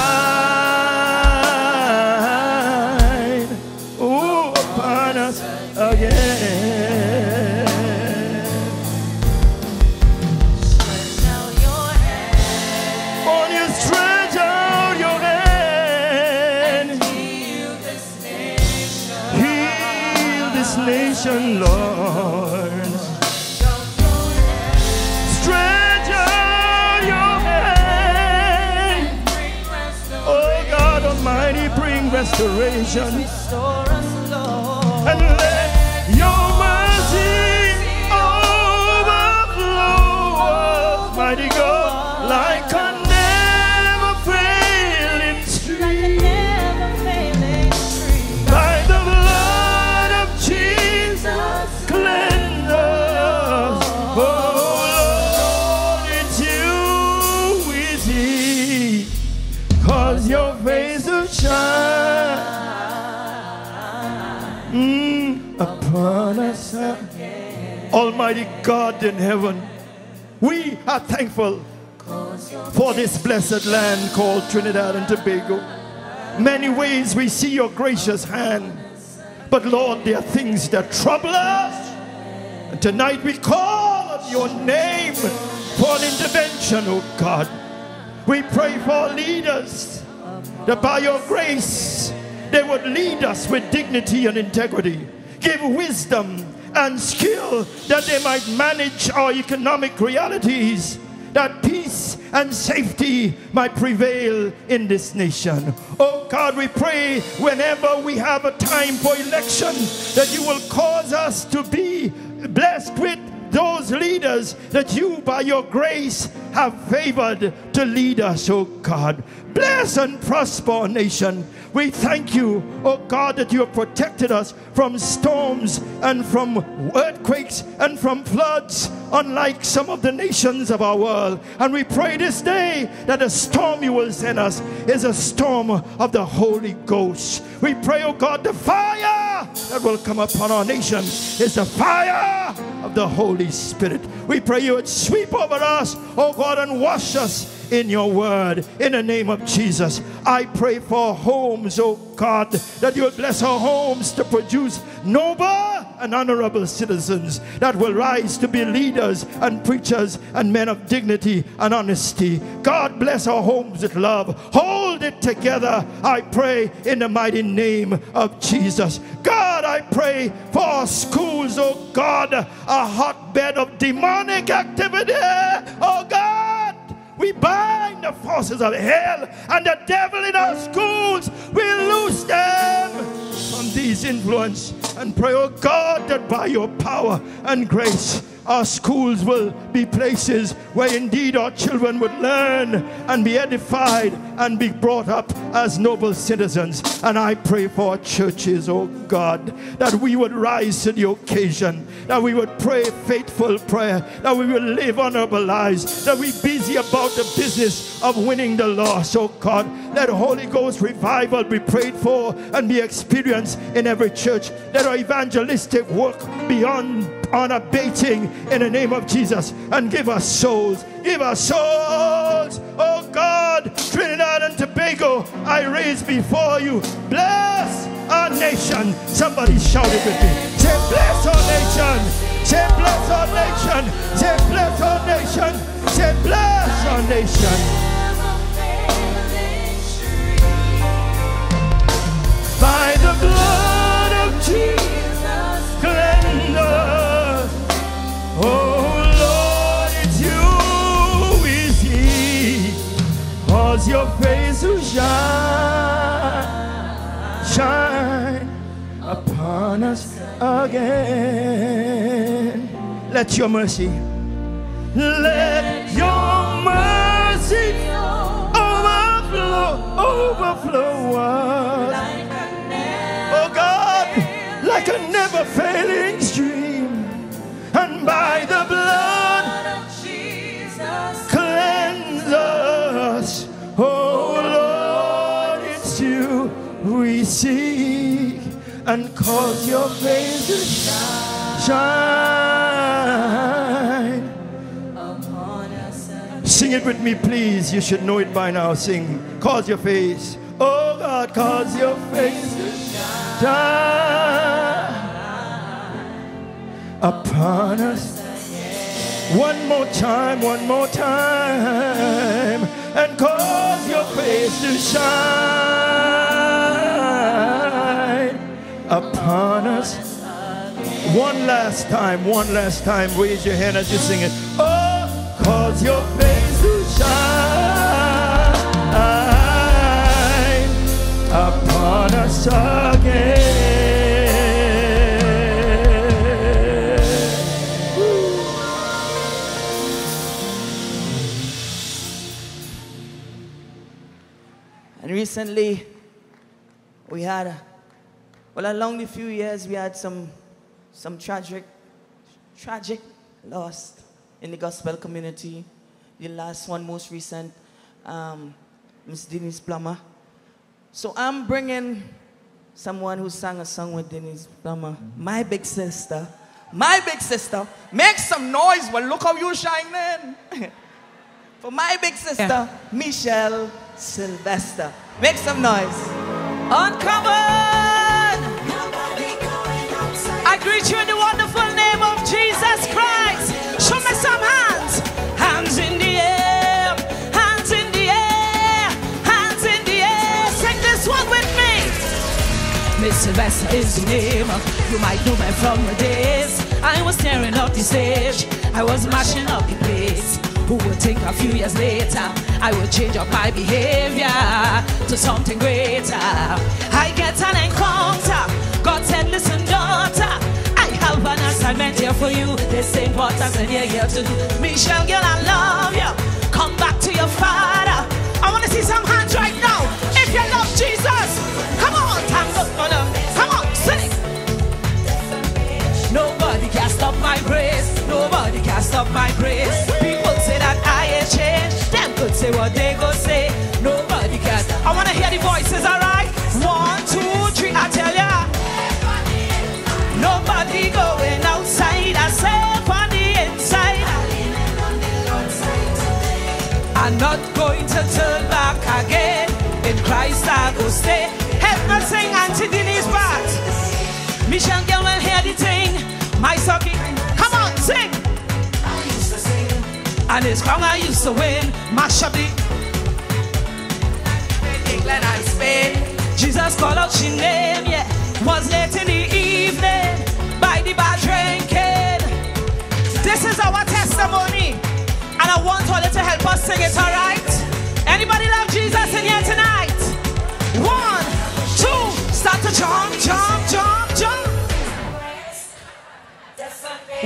upon us again. On you stretch out your hand. Heal this nation, Lord. Restoration. Mm, upon us. Almighty God in heaven, we are thankful for this blessed land called Trinidad and Tobago. Many ways we see your gracious hand, but Lord, there are things that trouble us. And tonight we call on your name for an intervention, oh God. We pray for leaders that by your grace they would lead us with dignity and integrity. Give wisdom and skill that they might manage our economic realities, that peace and safety might prevail in this nation. Oh God, we pray whenever we have a time for election that you will cause us to be blessed with those leaders that you, by your grace, have favored to lead us, oh God. Bless and prosper our nation. We thank you, oh God, that you have protected us from storms and from earthquakes and from floods, unlike some of the nations of our world. And we pray this day that the storm you will send us is a storm of the Holy Ghost. We pray, oh God, the fire that will come upon our nation is the fire of the Holy Spirit. We pray you would sweep over us, oh God, and wash us in your word in the name of Jesus. I pray for homes, oh God, that you will bless our homes to produce noble and honorable citizens that will rise to be leaders and preachers and men of dignity and honesty. God bless our homes with love. Hold it together, I pray, in the mighty name of Jesus. God, I pray for our schools, oh God, a hotbed of demonic activity. Oh God, we bind the forces of hell and the devil in our schools. We loose them from these influence and pray, oh God, that by your power and grace, our schools will be places where indeed our children would learn and be edified and be brought up as noble citizens. And I pray for our churches, oh God, that we would rise to the occasion, that we would pray faithful prayer, that we will live honorable lives, that we busy about the business of winning the lost, oh God. Let Holy Ghost revival be prayed for and be experienced in every church. Let our evangelistic work beyond unabating in the name of Jesus and give us souls. Give us souls. Oh God, Trinidad and Tobago, I raise before you. Bless our nation. Somebody shout it with me. Say, bless our nation. Say, bless our nation. Say, bless our nation. Say, bless our nation. By the blood of Jesus, upon us again. Let your mercy, let your mercy overflow, overflow us. Oh God, like a never failing stream, and by the blood of Jesus, cleanse us. Oh Lord, it's you we seek, and cause your face to shine. Shine. Sing it with me, please. You should know it by now. Sing, cause your face. Oh God, cause your face to shine upon us. One more time, one more time, and cause your face to shine upon us. One last time, one last time. Raise your hand as you sing it. Oh, cause your face to shine upon us again. And recently, we had, well, along the few years, we had some, some tragic, tragic loss in the gospel community. The last one, most recent, um, Miss Denise Plummer. So I'm bringing someone who sang a song with Denise Plummer, my big sister. My big sister. Make some noise. Well, look how you shining. For my big sister, Michelle Sylvester. Make some noise. Uncovered. I greet you in the wonderful name of Jesus Christ. Show me some hands. Hands in the air. Hands in the air. Hands in the air. Sing this one with me. Miss Sylvester is the name. Of you might know me from the days I was tearing up the stage. I was mashing up the place. Who would think a few years later I would change up my behavior to something greater? I get an encounter. God said, Listen, an assignment here for you. This important and you're here to do. Michelle, girl, I love you. Come back to your father. I want to see some hands right now. If you love Jesus, come on, tango, come on, sing. Nobody can stop my praise. Nobody can stop my praise. People say that I ain't changed. Them could say what they go say. Nobody can. I wanna hear the voices, And it's strong I used to win. Mash up the England and Spain. Jesus called out your name, yeah. Was late in the evening by the bar drinking. This is our testimony. And I want all of you to help us sing it, alright? Anybody love Jesus in here tonight? One, two, start to jump, jump, jump, jump.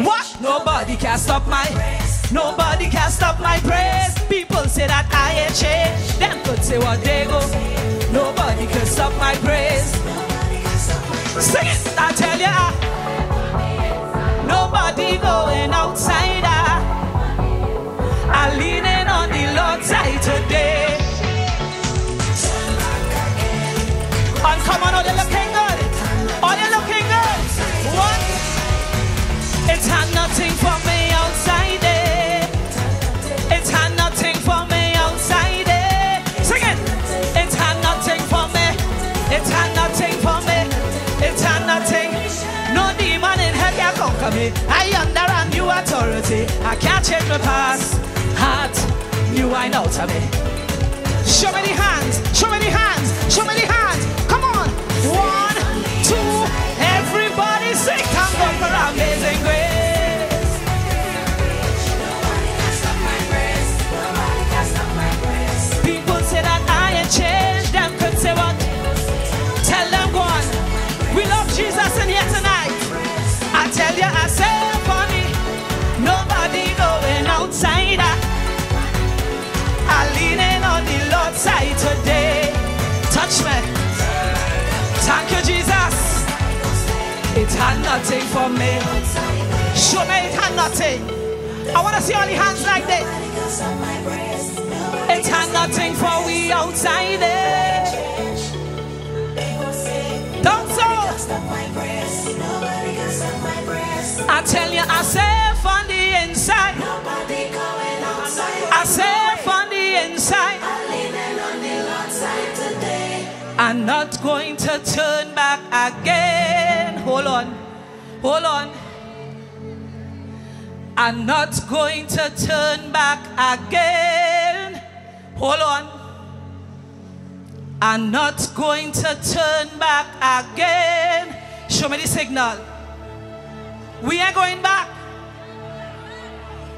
What? Nobody can stop my Nobody can stop my praise. People say that I ain't changed. Them could say what they go. Nobody can stop my praise. Sing it, I tell ya. Nobody going outside. Ah. I'm leaning on the Lord's side today. And come on, oh, all you looking good. Oh, all you looking good. What? It's had nothing for me I change my past. Heart, new wine out of me. Show me the hands. Show me the hands. Show me the hands. Come on. One, two. Everybody sing. Come on for amazing nothing for me. Show me it had nothing. I want to see all the hands like this. It had nothing for we outside there. Don't so. I tell you, I say on the inside. I say on the inside. I'm not going to turn back again. Hold on. Hold on. I'm not going to turn back again. Hold on. I'm not going to turn back again. Show me the signal. We are going back.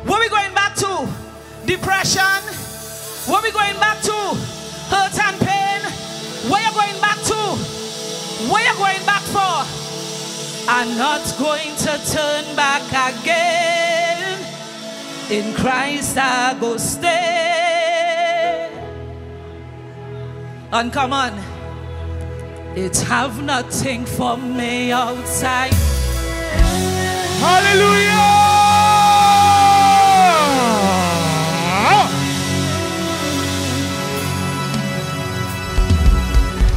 What are we going back to? Depression. What are we going back to? Hurt and pain. What are you going back to? Where you going back for? I'm not going to turn back again. In Christ I go stay. And come on. It have nothing for me outside. Hallelujah!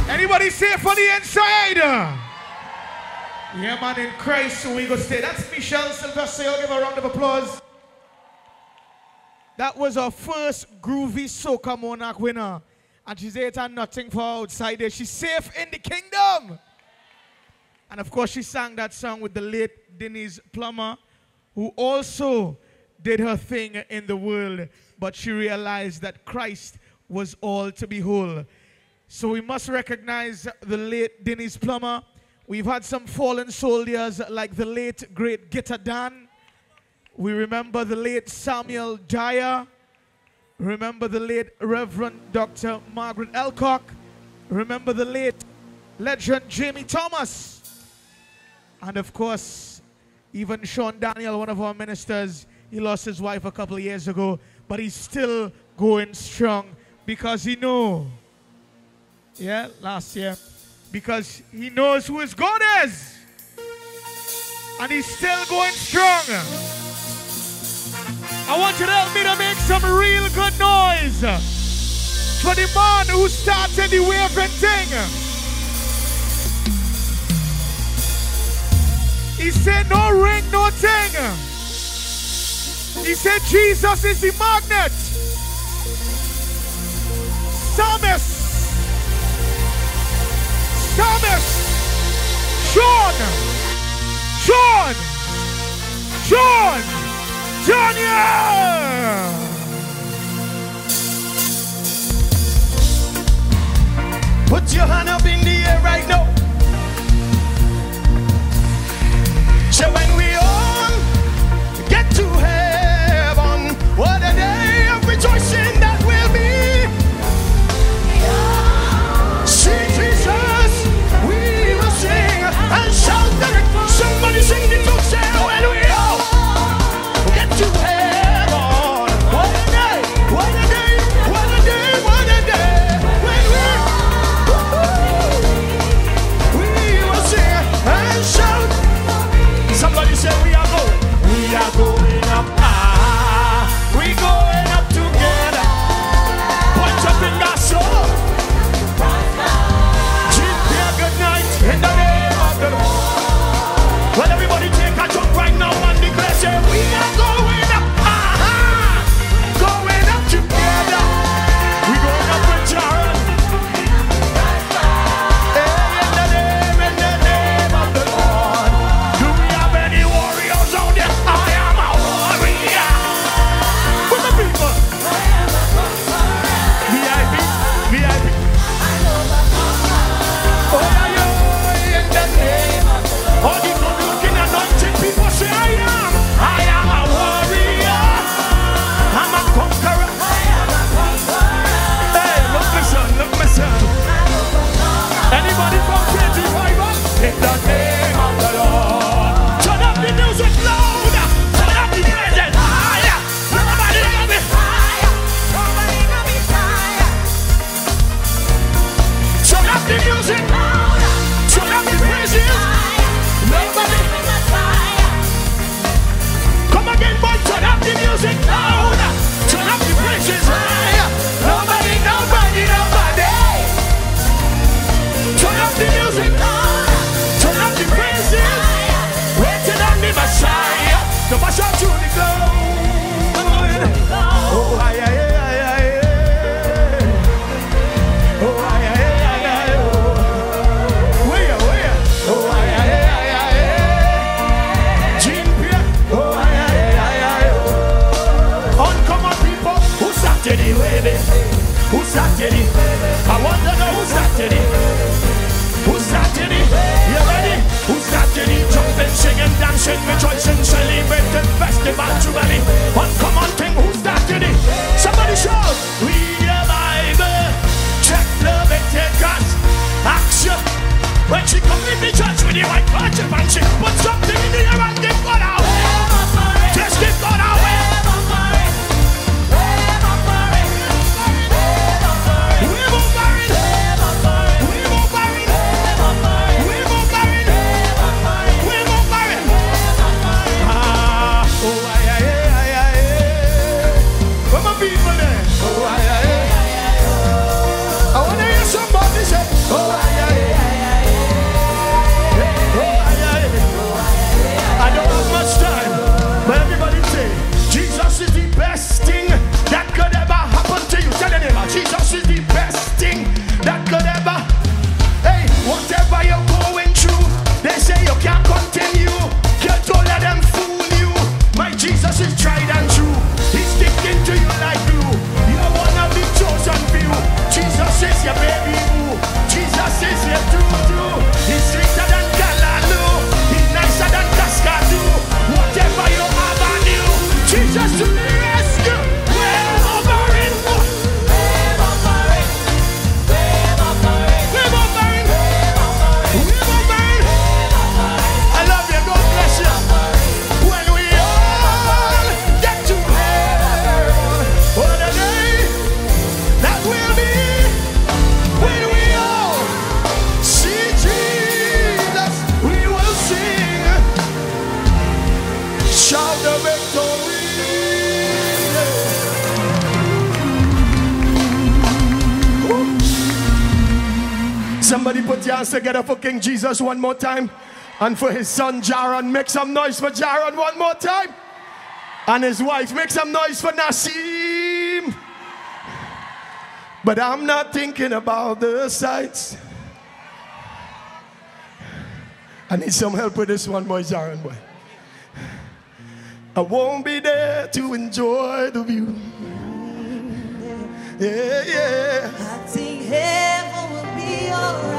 Anybody safe on the inside? Yeah, man, in Christ, so we go stay. That's Michelle Sylvester. I'll give her a round of applause. That was our first groovy soca monarch winner. And she's eight and nothing for outside there. She's safe in the kingdom. And of course, she sang that song with the late Denise Plummer, who also did her thing in the world, but she realized that Christ was all to behold. So we must recognize the late Denise Plummer. We've had some fallen soldiers like the late great Gitta Dan. We remember the late Samuel Dyer. Remember the late Reverend Dr. Margaret Elcock. Remember the late legend Jamie Thomas. And of course, even Sean Daniel, one of our ministers, he lost his wife a couple of years ago, but he's still going strong because he know. Yeah, last year. Because he knows who his God is. And he's still going strong. I want you to help me to make some real good noise for the man who started the waving thing. He said, No ring, no thing. He said, Jesus is the magnet. Psalmist. Psalmist. Sean. Sean. Sean. Daniel. Put your hand up in the air right now. So when we all dancing, rejoicing, celebrating festival to many. One come on king, who's that in it? Somebody shout, read your Bible, check Leviticus, action. When she come in the church with the white kerchief and she put something in the air and give God out. Hands together for King Jesus one more time. And for his son Jaron. Make some noise for Jaron one more time. And his wife. Make some noise for Nasim. But I'm not thinking about the sights. I need some help with this one, boy, Jaron, boy. I won't be there to enjoy the view. Yeah, yeah. I think heaven will be alright.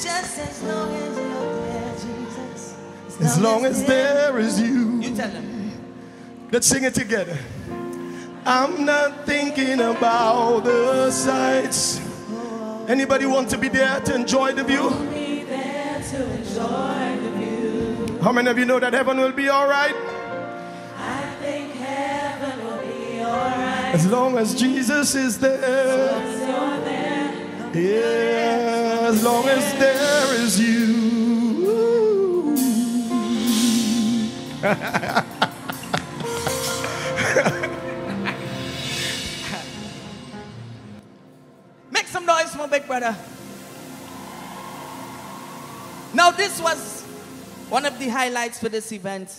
Just as long as you're there, Jesus. As long as there is you. You tell them. Let's sing it together. I'm not thinking about the sights. Anybody want to be there to enjoy the view? Be there to enjoy the view. How many of you know that heaven will be all right? I think heaven will be alright. As long as Jesus is there. As you're there. Yeah, as long as there is you. Make some noise, my big brother. Now, this was one of the highlights for this event.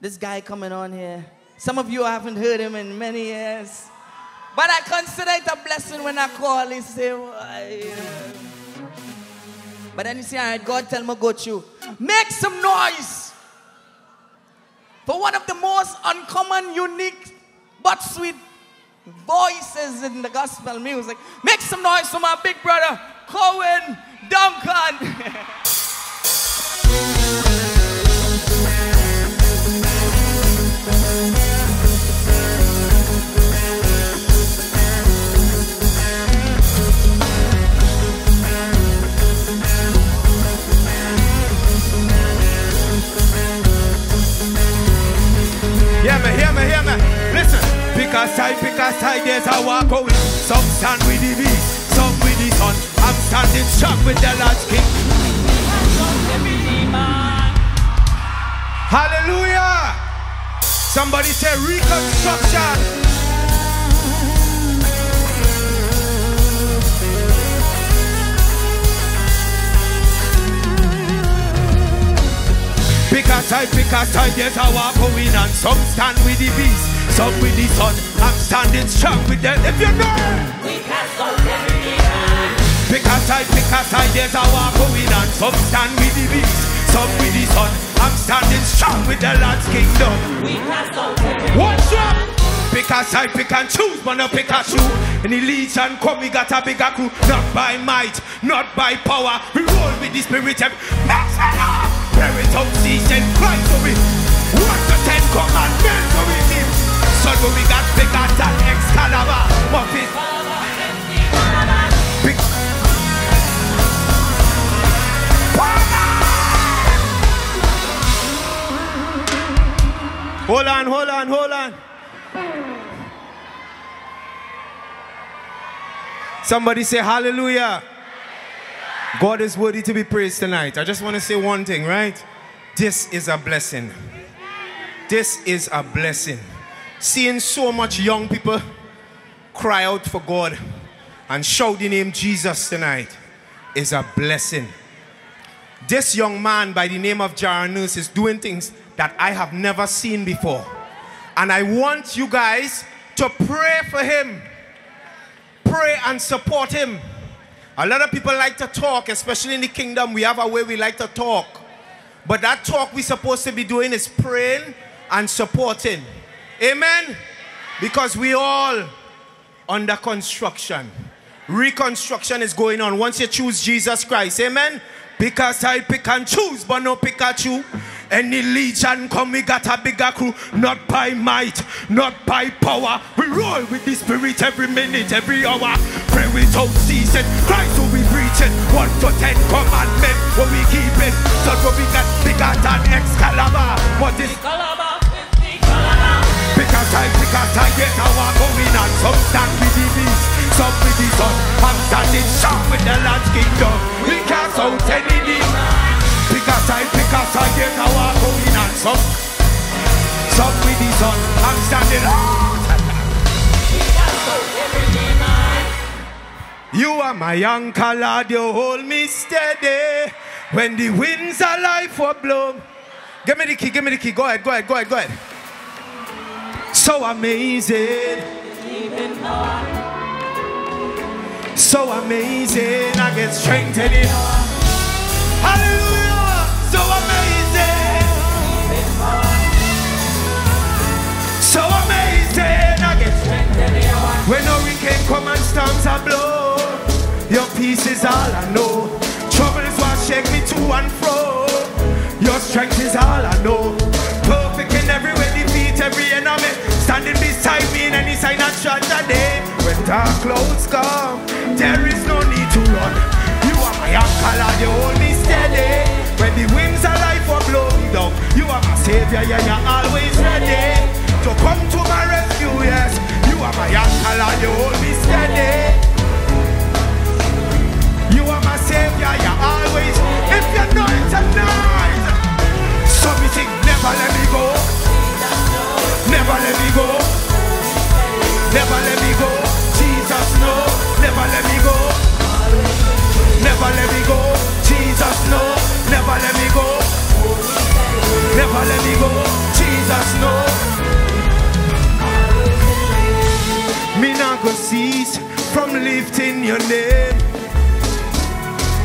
This guy coming on here. Some of you haven't heard him in many years. But I consider it a blessing when I call. He say, "Why?" But then you say, all right, God tell me go through. Make some noise for one of the most uncommon, unique, but sweet voices in the gospel music. Make some noise for my big brother, Cohen Duncan. Somebody say reconstruction. Pick a side, pick a side, there's a walk going on. Some stand with the beast, some with the sun. I'm standing strong with them. If you know, we every. Pick a side, pick a side, there's a walk going on. Some stand with the beast, some with the sun. I'm standing strong with the Lord's kingdom. What's up? Pick a side, pick and choose, but no pick a shoe. Any legion come, we got a bigger crew. Not by might, not by power. We roll with the spirit. Of Spirit of season, Christ for me. One to ten commandments for we live. Son, we got bigger than Excalibur. What Hold on, hold on, hold on. Somebody say hallelujah. God is worthy to be praised tonight. I just want to say one thing, right? This is a blessing. This is a blessing. Seeing so much young people cry out for God and shout the name Jesus tonight is a blessing. This young man by the name of Jaron Nurse is doing things that I have never seen before. And I want you guys to pray for him. Pray and support him. A lot of people like to talk, especially in the kingdom. We have a way we like to talk. But that talk we're supposed to be doing is praying and supporting. Amen? Because we all under construction. Reconstruction is going on once you choose Jesus Christ. Amen? Because I pick and choose, but no Pikachu. Any legion come, we got a bigger crew. Not by might, not by power. We roll with the spirit every minute, every hour. Pray without ceasing. Christ who we preaching. One to ten commandment, what we keeping. So we got bigger than Excalibur. What is a side, pick a side, get walk going on. Some stand with the beast, some with the sun. I'm standing sharp with the Lord's kingdom. We cast out any demon. Side, pick a side, get a walk going on. Some, some with the sun. I'm standing. You are my anchor, Lord, you hold me steady. When the winds of life will blow. Give me the key, give me the key. Go ahead, go ahead, go ahead, go ahead. So amazing. So amazing. I get strength in. Hallelujah. When hurricane come and storms are blow, your peace is all I know. Troubles will shake me to and fro. Your strength is all I know. Perfect in every way, defeat every enemy. Standing beside me in any sign of tragedy. When dark clouds come, there is no need to run. You are my anchor, Lord, you hold me steady. When the winds of life will blow me down, you are my savior, yeah, you're always ready to come to my rescue, yes. You my you. You are my savior, you're always. If you know it tonight, never let me go. Never let me go. Never let me go. Jesus. Never let me go. Never let me go. Jesus, no. Never let me go. Never let me go. Jesus, no. Lifting your name.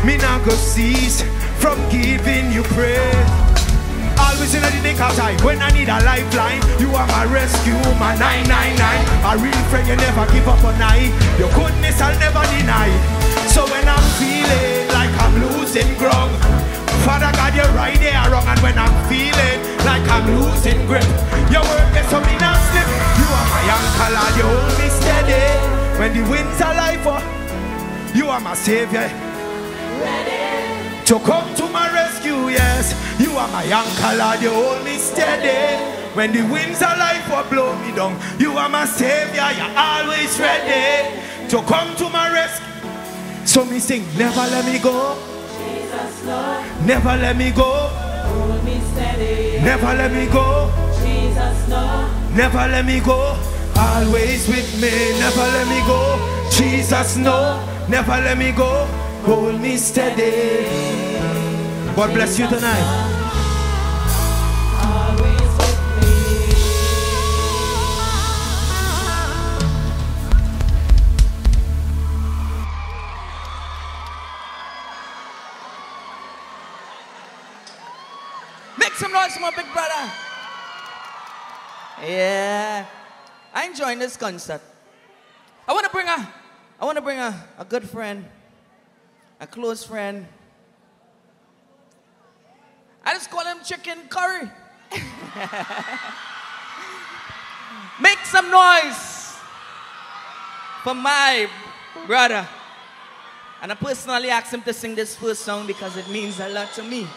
Me not go cease from giving you praise. Always in the nick of time when I need a lifeline. You are my rescue, my 999. A real friend, you never give up on night. Your goodness I'll never deny. So when I'm feeling like I'm losing ground, Father God, you're right there wrong. And when I'm feeling like I'm losing grip, your word is so me not slip. You are my anchor, Lord, you hold me steady. When the winds are life, oh, you are my savior. Ready. To come to my rescue, yes. You are my anchor, Lord, you hold me steady. When the winds of life will blow me down, you are my savior, you're always ready to come to my rescue. So me sing, never let me go. Jesus, Lord, Never let me go. hold me steady. Never let me go. Jesus, Lord, Never let me go. Always with me. Never let me go. Jesus, no. Never let me go. Hold me steady. God bless you tonight. Make some noise my big brother. Yeah. I enjoying this concert. I want to bring a, I want to bring a, a good friend, a close friend. I just call him Chicken Curry. Make some noise for my brother. And I personally asked him to sing this first song because it means a lot to me.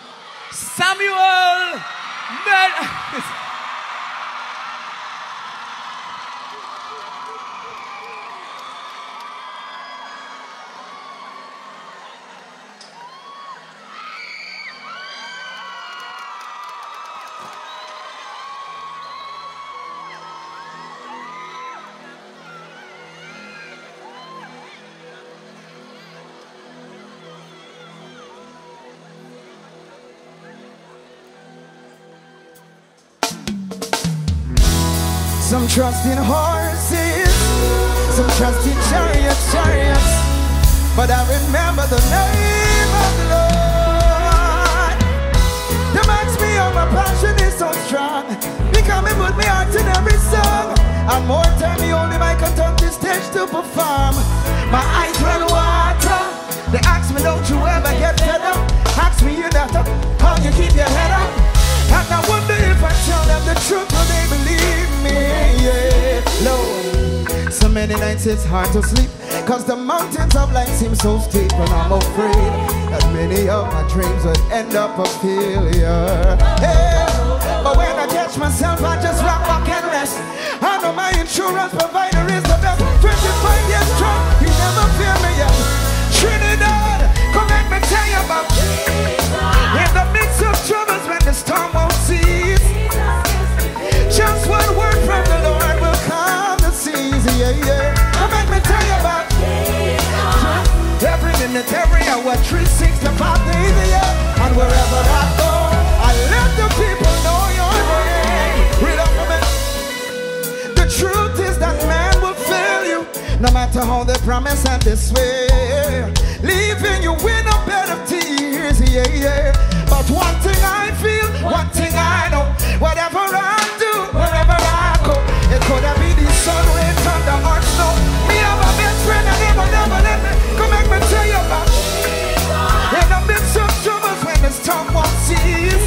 Samuel trust in horses, some trust in chariots, chariots. But I remember the name of the Lord. Reminds me of my passion is so strong. Because me put me heart in every song. And more time me only mic on top the stage to perform. My eyes run water. They ask me, don't you ever get fed up? Ask me you that up. How you keep your head up? And I wonder tell them the truth, will they believe me? Yeah, Lord. So many nights it's hard to sleep. Cause the mountains of life seem so steep. And I'm afraid that many of my dreams would end up a failure. Yeah. But when I catch myself, I just rock back and rest. I know my insurance provider is the best. 25 years strong, he never failed me yet. Trinidad, come let me tell you about Jesus. In the midst of troubles when the storm won't. One word from the Lord will me tell you about Every minute, every hour, 365 days a year. And wherever I go, I let the people know your name. The truth is that man will fail you, no matter how they promise and they swear. Leaving you in a bed of tears. Yeah, yeah. But one thing I feel, one thing I know, whatever I been sun, thunder, or snow. Me have a best friend and never, never let me come make me tell you about. In the midst of troubles when the storm won't cease,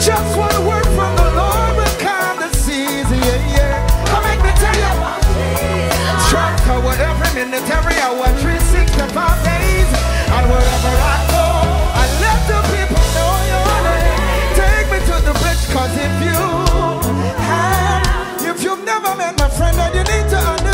just one word from the Lord will calm the seas, yeah, yeah. Come make me tell you about. Tower every minute, every hour, 365 you've my friend, then you need to understand,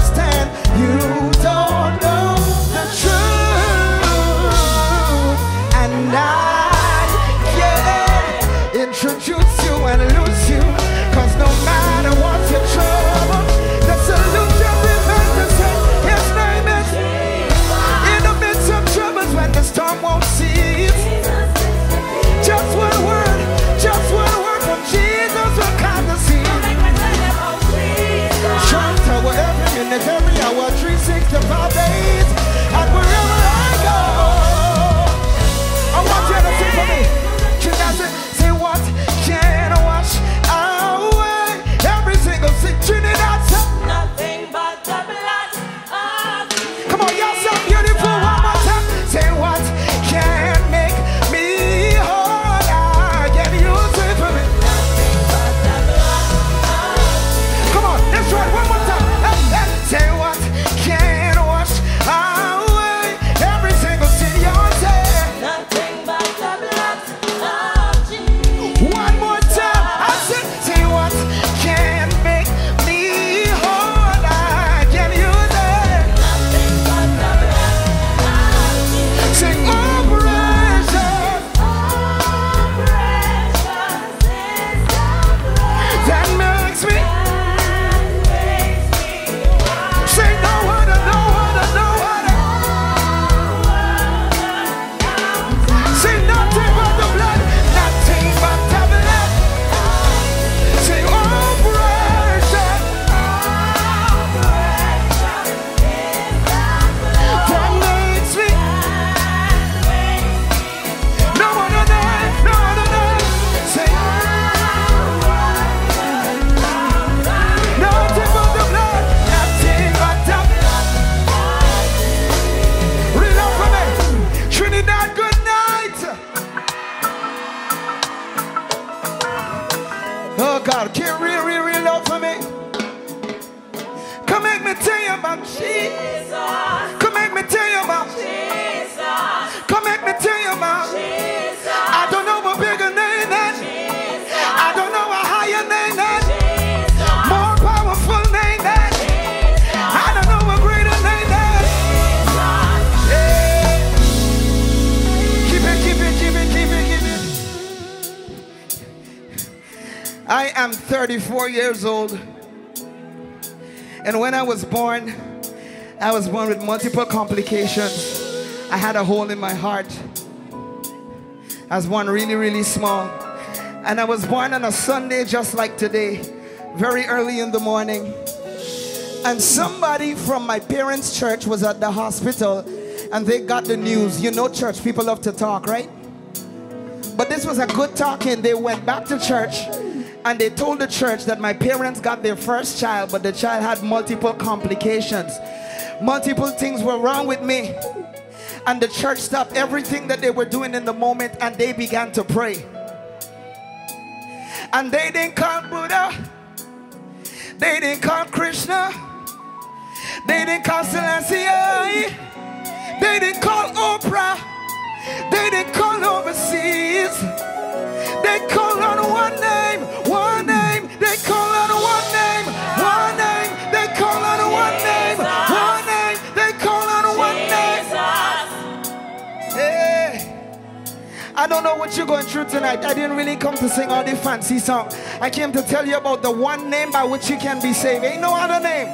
was born, I was born with multiple complications. I had a hole in my heart. I was born really, really small. And I was born on a Sunday just like today, very early in the morning. And somebody from my parents' church was at the hospital and they got the news. You know, church people love to talk, right? But this was a good talking. They went back to church and they told the church that my parents got their first child, but the child had multiple complications. Multiple things were wrong with me. And the church stopped everything that they were doing in the moment and they began to pray. And they didn't call Buddha, they didn't call Krishna, they didn't call Selassie, they didn't call Oprah, they didn't call overseas. They call on one name, one name. They call on one name, one name. They call on one name, one name. They call on one name. Hey. I don't know what you're going through tonight. I didn't really come to sing all the fancy song. I came to tell you about the one name by which you can be saved. Ain't no other name.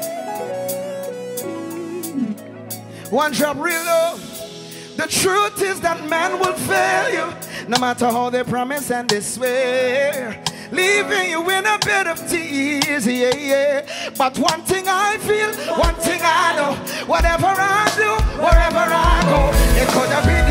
One drop real low. The truth is that man will fail you. No matter how they promise and they swear, leaving you in a bed of tears. Yeah, yeah. But one thing I feel, one thing I know, whatever I do, wherever I go, it could have been.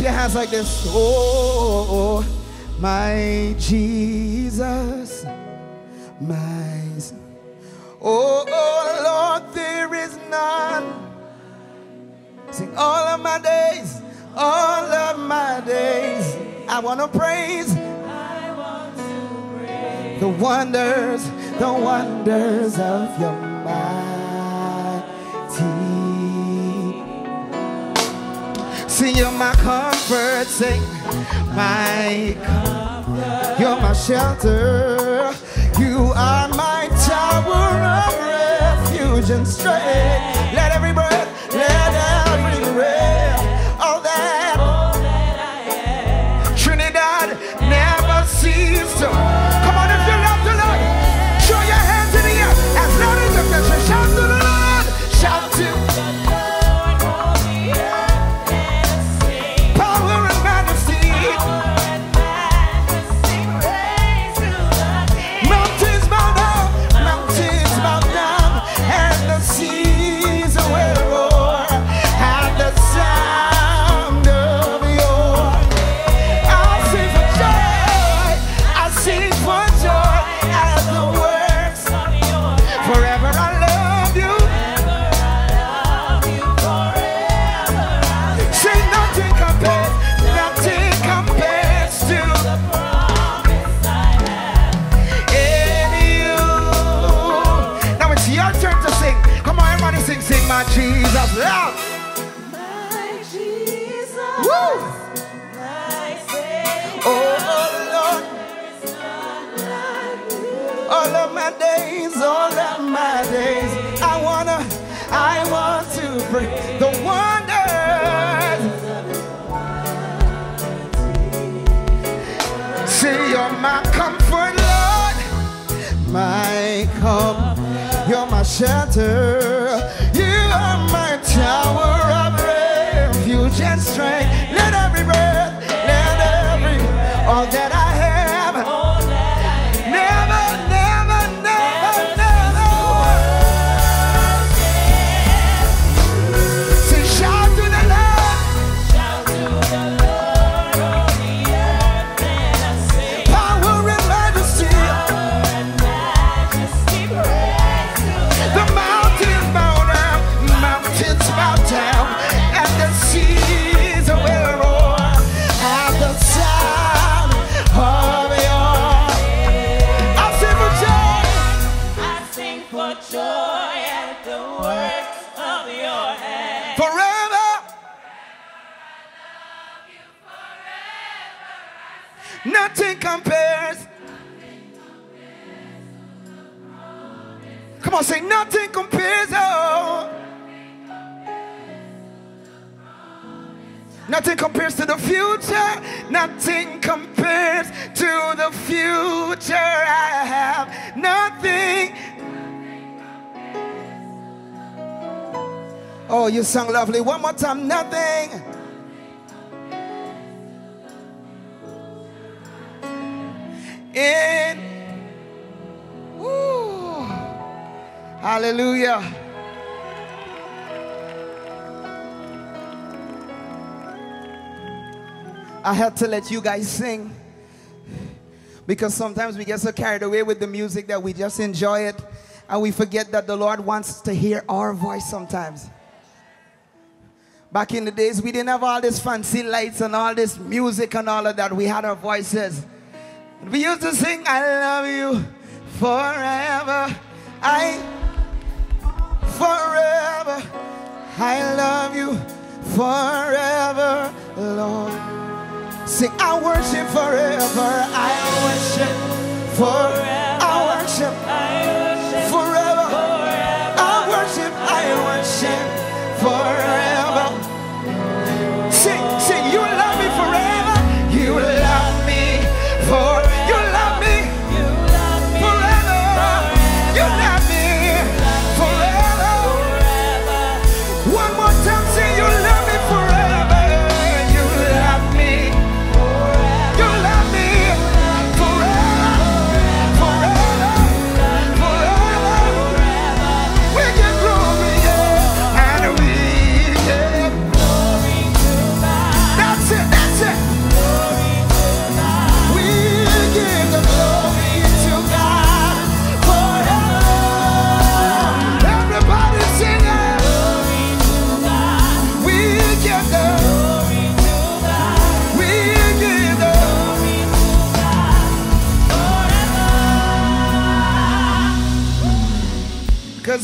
Your hands like this. Oh, my Jesus, my. Oh, oh Lord, there is none. Sing all of my days, all of my days. I want to praise. I want to praise the wonders, the wonders of your mighty. See, you're my car birds sing. My cover, you're my shelter. You are my tower of refuge and strength. shatter the future. Nothing compares to the future I have. Nothing. Oh, you sung lovely. One more time. Nothing. In. Hallelujah. Had to let you guys sing because sometimes we get so carried away with the music that we just enjoy it and we forget that the Lord wants to hear our voice sometimes. Back in the days, we didn't have all this fancy lights and all this music and all of that. We had our voices. We used to sing, I love you forever. I, forever. I love you forever, Lord. Sing, I worship forever. I worship forever.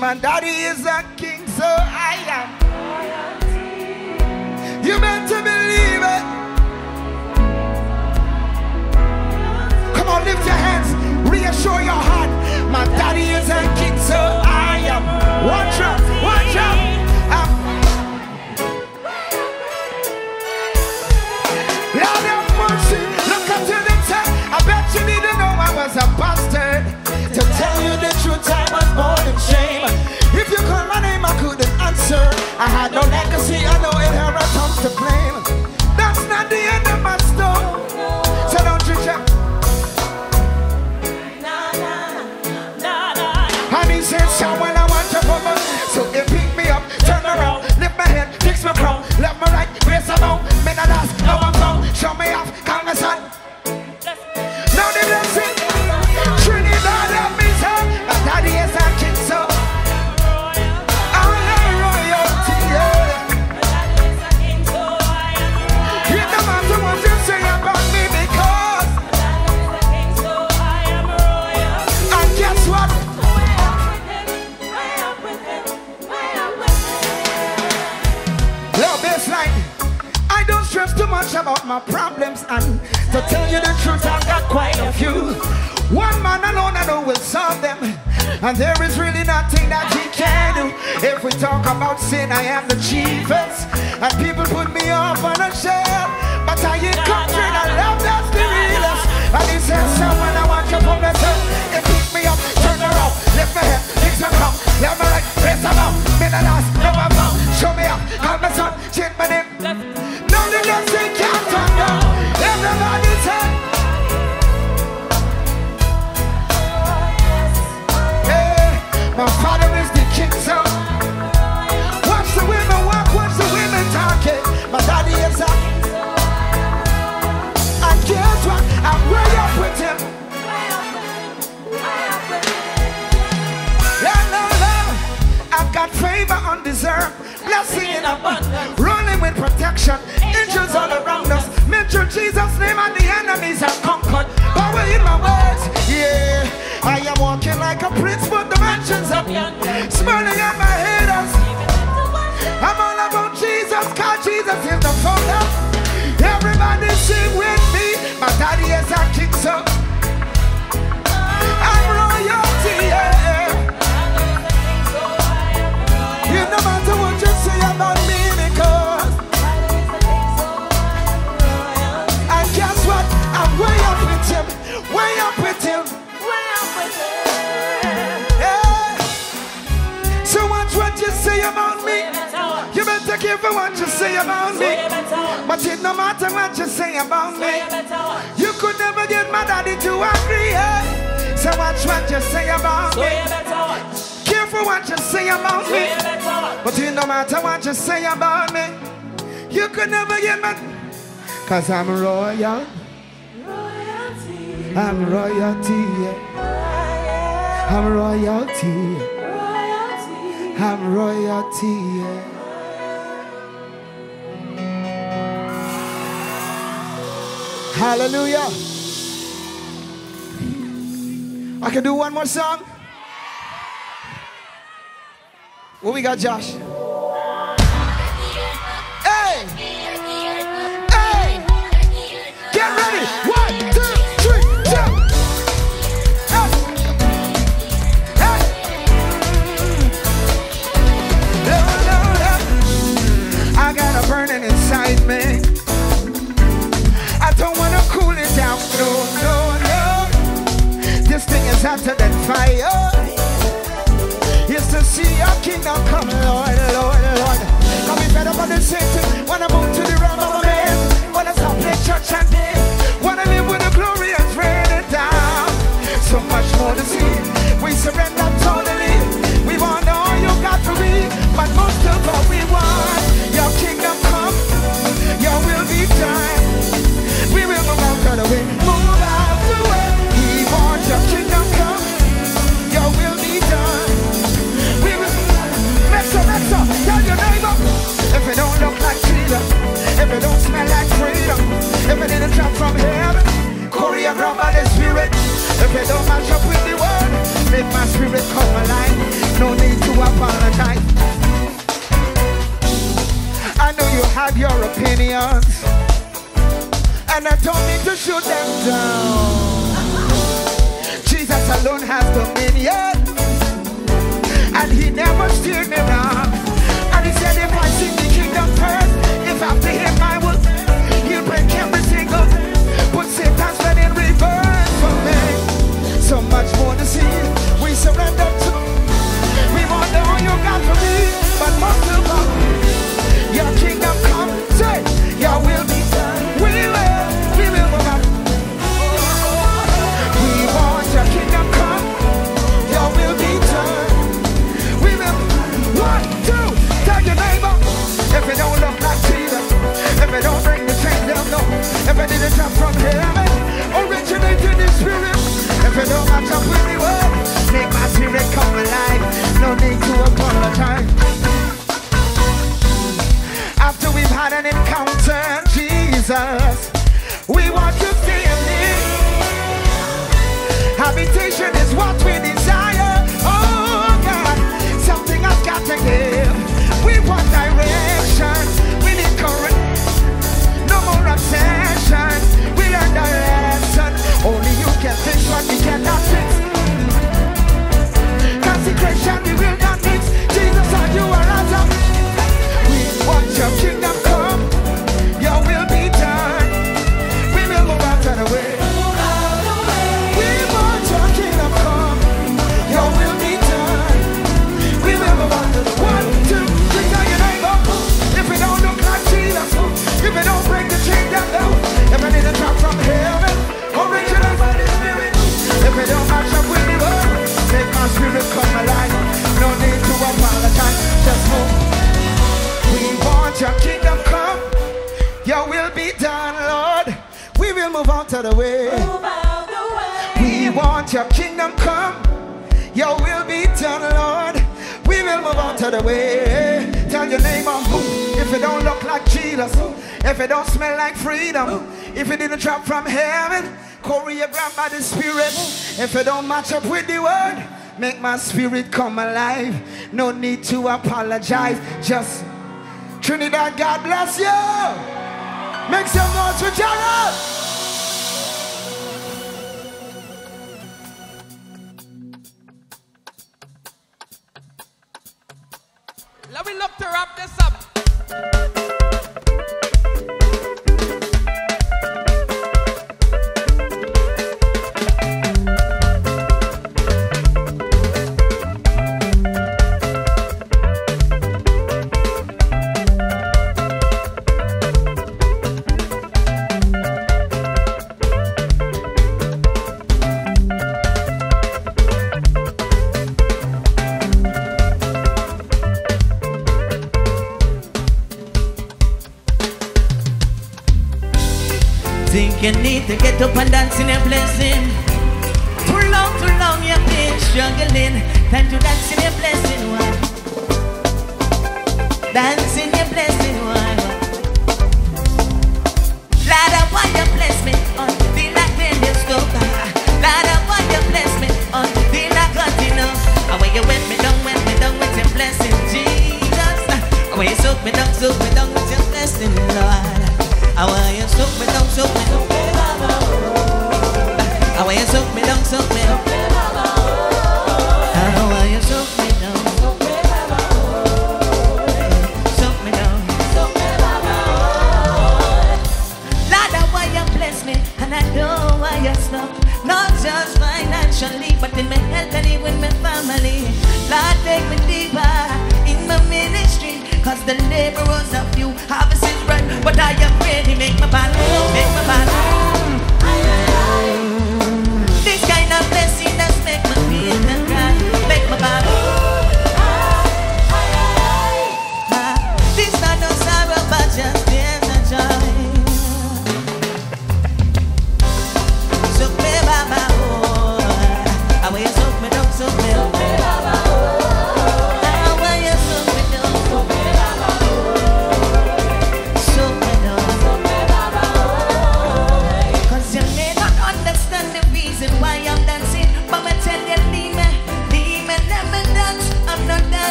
Cause my I had no legacy, I no inheritance to claim. To tell you the truth, I've got quite a few. One man alone I know will solve them, and there is really nothing that he can do. If we talk about sin, I am the chiefest, and people put me off on a shelf, but I ain't conquered. I love that's the realest. And he says, someone I want you from the top. It pick me up, turn around, lift my head, fix my crown, let my right, raise my mouth, me the last, never found. Show me up, call my son, change my name. Now the blessing can't turn down. Everybody running with protection, angels all around us. Mention Jesus' name and the enemies are conquered. Power in my words, yeah. I am walking like a prince, but the mansions up, smiling at my haters. I'm all about Jesus, cause Jesus is the founder. Everybody sing with me. My daddy is a king, so what you say about me. Careful what you say about me. But it no matter what you say about me, you could never get my. Cause I'm royal. I'm royalty. yeah. I'm royalty. I'm royalty. yeah. Hallelujah. I can do one more song. What we got, Josh? Is hotter than fire. Is to see your kingdom come, Lord, Lord, Lord. Now we fed up on the Satan. Wanna move to the realm of man. Wanna stop the church and dance. Drop from heaven, choreographed by the Spirit. If it don't match up with the word, make my spirit come alive. No need to apologize. I know you have your opinions, and I don't need to shoot them down. Jesus alone has dominion, and he never steered me wrong. And he said, if I seek the kingdom first, if after him it don't match up with the word, make my spirit come alive. No need to apologize. After we've had an encounter, Jesus, will move out the way. We want your kingdom come. Your will be done, Lord. We will move out of the way. Tell your neighbor, ooh, if it don't look like Jesus, if it don't smell like freedom, if it didn't drop from heaven, choreographed by the Spirit, if it don't match up with the word, make my spirit come alive. No need to apologize. Just Trinidad, God bless you. Make some noise for Jaron. Let me look to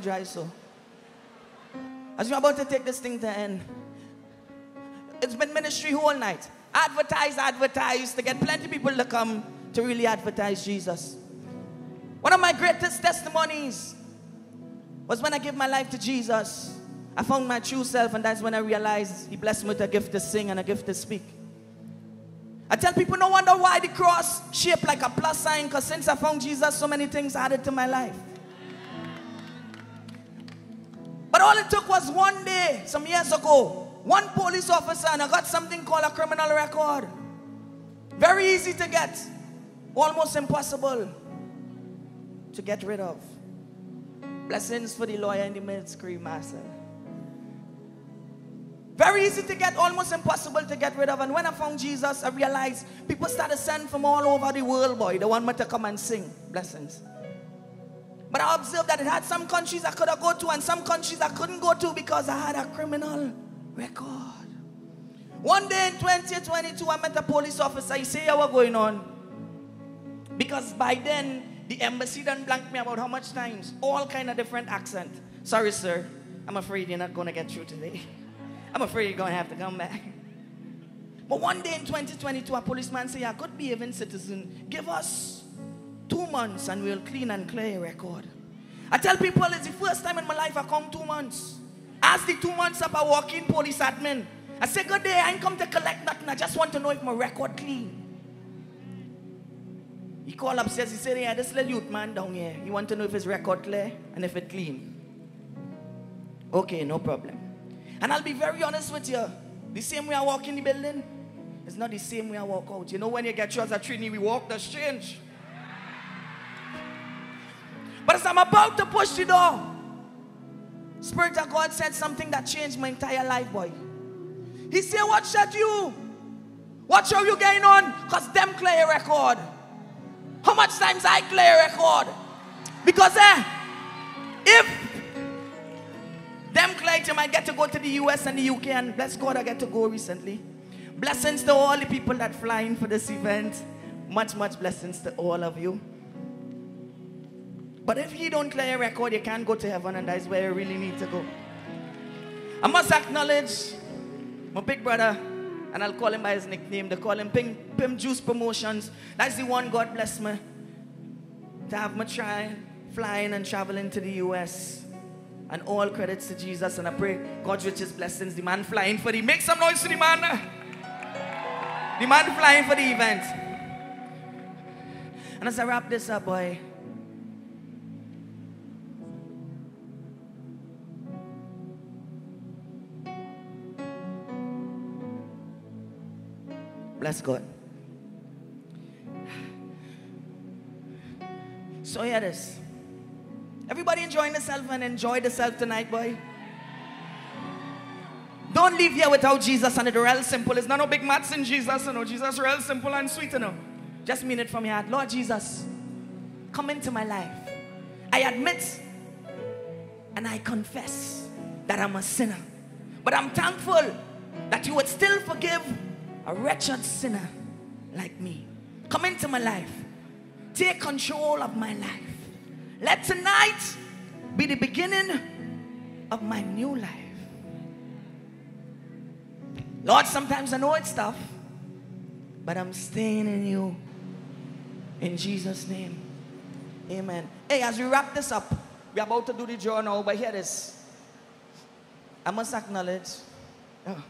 my dry so. As we're about to take this thing to end, it's been ministry whole night. Advertise, advertise to get plenty people to come to really advertise Jesus. One of my greatest testimonies was when I gave my life to Jesus. I found my true self, and that's when I realized He blessed me with a gift to sing and a gift to speak. I tell people, no wonder why the cross shaped like a plus sign, because since I found Jesus, so many things added to my life. Was one day, some years ago, one police officer, and I got something called a criminal record. Very easy to get, almost impossible to get rid of. Blessings for the lawyer in the ministry, master. Very easy to get, almost impossible to get rid of. And when I found Jesus, I realized people started sending from all over the world, boy. They want me to come and sing. Blessings. But I observed that it had some countries I could have go to and some countries I couldn't go to because I had a criminal record. One day in 2022, I met a police officer. He said, yeah, what going on? Because by then, the embassy done blanked me about how much times. All kind of different accent. Sorry, sir. I'm afraid you're not going to get through today. I'm afraid you're going to have to come back. But one day in 2022, a policeman said, a good behaving citizen, give us two months and we'll clean and clear your record. I tell people it's the first time in my life I come two months. As the two months up, I walk in police admin. I say, good day, I ain't come to collect nothing. I just want to know if my record clean. He called upstairs, he said, yeah, this little youth man down here, he want to know if his record clear and if it clean. Okay, no problem. And I'll be very honest with you. The same way I walk in the building, it's not the same way I walk out. You know, when you get yours at Trini, we walk, that's change. But as I'm about to push the door, Spirit of God said something that changed my entire life, boy. He said, What shut you? What show you going on? Because them clear your record. How much times I clear a record? Because eh, if them you might get to go to the US and the UK, and bless God, I get to go recently. Blessings to all the people that flying for this event. Much, much blessings to all of you. But if you don't clear a record, you can't go to heaven, and that's where you really need to go. I must acknowledge my big brother, and I'll call him by his nickname. They call him Pim, Pim Juice Promotions. That's the one God bless me to have me try flying and traveling to the US. And all credits to Jesus, and I pray God's richest blessings. The man flying for the make some noise to the man. The man flying for the event. And as I wrap this up, boy. Bless God. So here it is. Everybody enjoying themselves and enjoy themselves tonight, boy. Don't leave here without Jesus and it's real simple. It's not no big maths in Jesus, you know. Jesus real simple and sweet, you know. Just mean it from your heart. Lord Jesus, come into my life. I admit and I confess that I'm a sinner. But I'm thankful that you would still forgive a wretched sinner like me. Come into my life. Take control of my life. Let tonight be the beginning of my new life. Lord, sometimes I know it's tough, but I'm staying in you. In Jesus' name. Amen. Hey, as we wrap this up, we're about to do the journal, but hear this. I must acknowledge. Oh.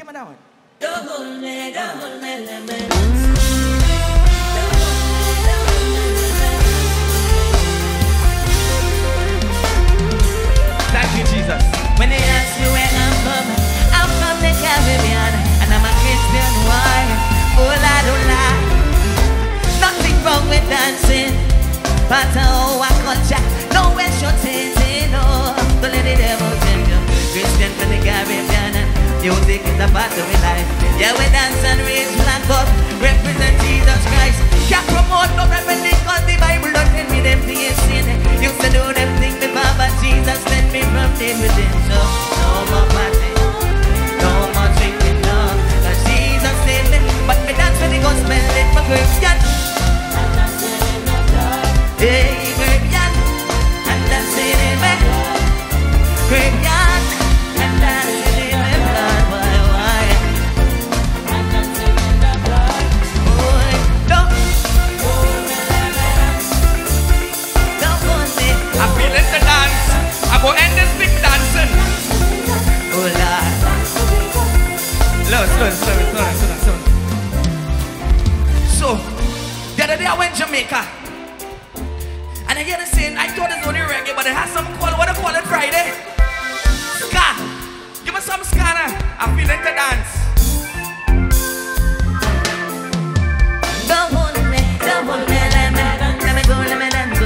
Give me that one. Double me, double me, lemon. Thank you, Jesus. When they ask me where I'm from, I'm from the Caribbean, and I'm a Christian wife. Oh, Lord, oh, Lord. Nothing wrong with dancing, but oh, our culture, no way should it, no. Don't let the devil tempt you. Christian from the Caribbean, and music is a part of my life. Yeah, we dance and raise flag up, represent Jesus Christ. Can't promote no rebellion, cause the Bible don't tell me them things sin. Used to do them things before, but Jesus then me from dead within. So no more party, no more drinking, no. Cause Jesus saved me, but me dance with the gospel in my Christian. Hey, Christian, and dancing in my Christian, So, the other day I went to Jamaica. And I hear the saying, I thought it's only reggae, but it has some call, what you call it Friday? Ska. Give me some ska now. I feel it to dance. Hold me, me, let me, let me go, let me go.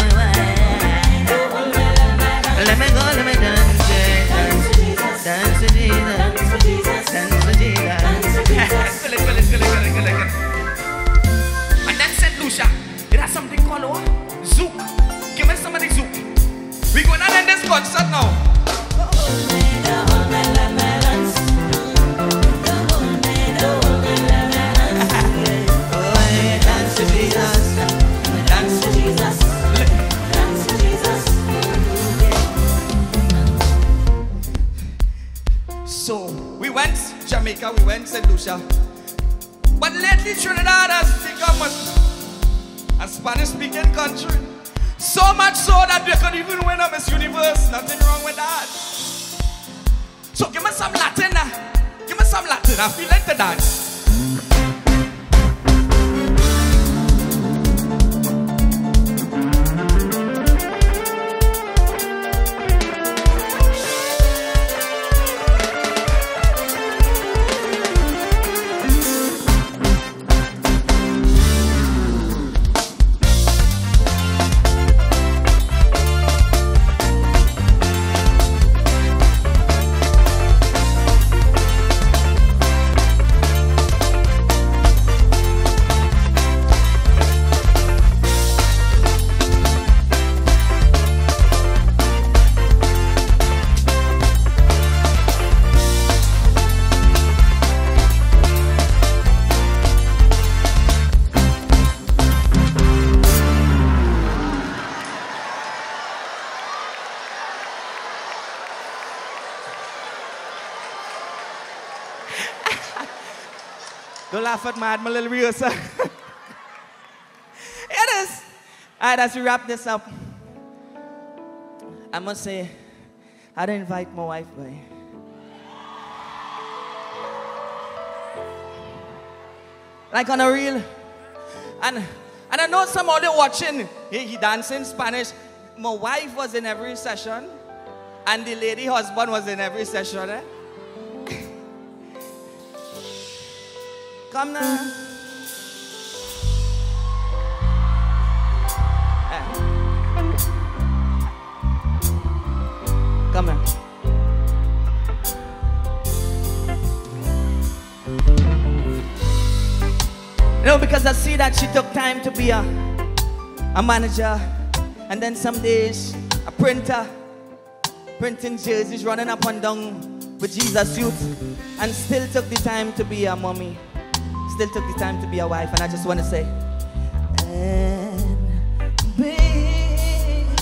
Let me go, let this concert now. So we went Jamaica, we went St. Lucia. But lately Trinidad has become a, a Spanish speaking country. So much so that they could even win a Miss Universe. Nothing wrong with that. So give me some Latin. now. Give me some Latin. I feel like to dance. Laugh at my, little rehearsal. it is. All right, as we wrap this up, I must say, I didn't invite my wife, boy. Like on a real, and and I know some of you watching, he, he dancing Spanish. My wife was in every session, and the lady husband was in every session. Eh? Come now. Eh. Come here. You know, because I see that she took time to be a, a manager, and then some days a printer, printing jerseys, running up and down with Jesus youth, and still took the time to be a mommy, still took the time to be a wife, and I just want to say, and baby,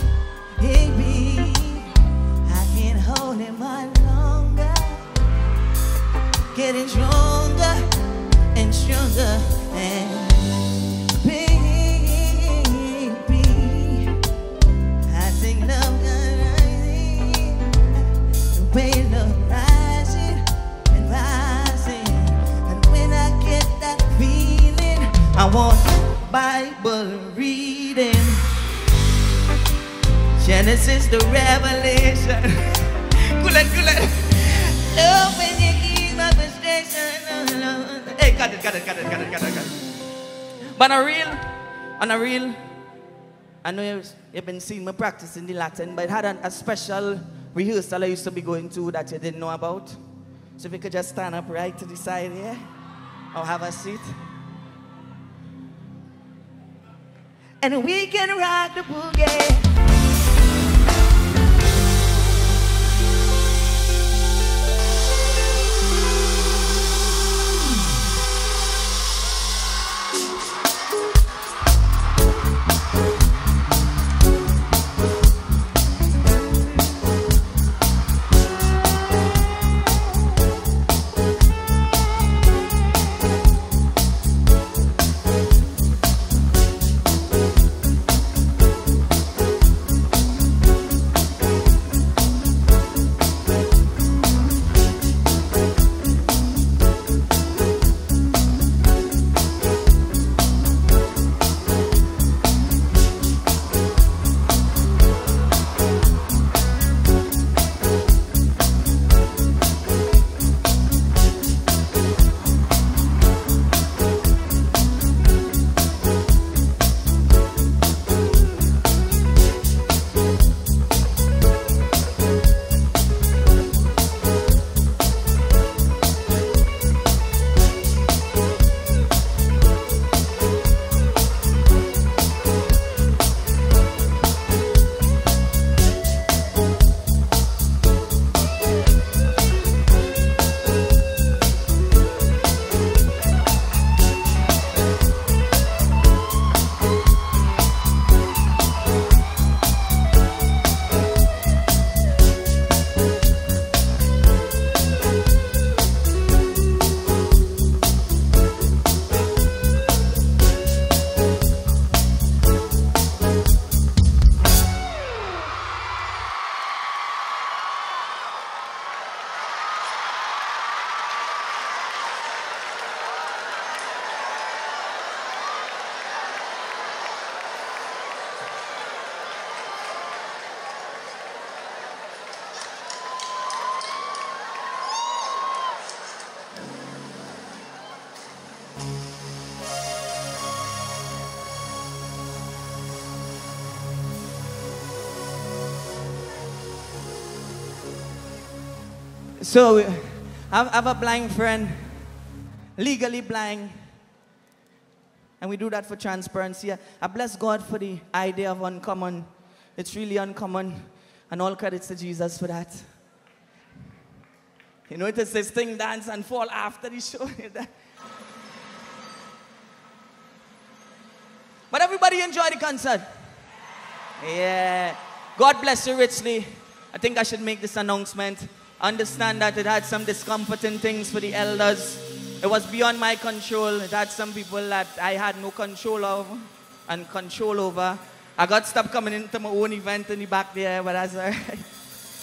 I can't hold him much longer, getting stronger and stronger, and baby, I think love the way love I want Bible reading, Genesis to Revelation. Cool it, cool it. Love when you ease my frustration. oh, Hey, got it, got it, got it, got it, got it, got it. But on a real, on a real, I know you've, you've been seeing me practicing the Latin, but it had an, a special rehearsal I used to be going to that you didn't know about. So if you could just stand up right to the side here, or have a seat. And we can rock the boogie. So, I have, a blind friend, legally blind. And we do that for transparency. I bless God for the idea of uncommon. It's really uncommon. And all credits to Jesus for that. You is this thing dance and fall after the show. but everybody enjoy the concert. Yeah. God bless you richly. I think I should make this announcement. Understand that it had some discomforting things for the elders. It was beyond my control. It had some people that I had no control of and control over. I got stopped coming into my own event in the back there, but that's all right.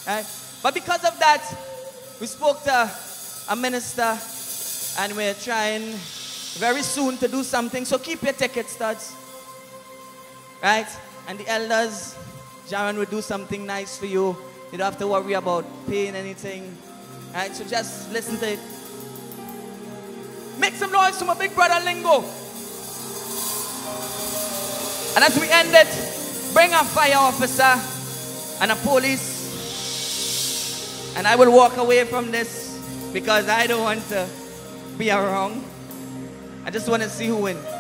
Right? But because of that, we spoke to a minister and we're trying very soon to do something. So keep your ticket studs. Right? And the elders, Jaron will do something nice for you. You don't have to worry about paying anything. Right? So just listen to it. Make some noise to my big brother Lingo. And as we end it, bring a fire officer and a police. And I will walk away from this because I don't want to be around. I just want to see who wins.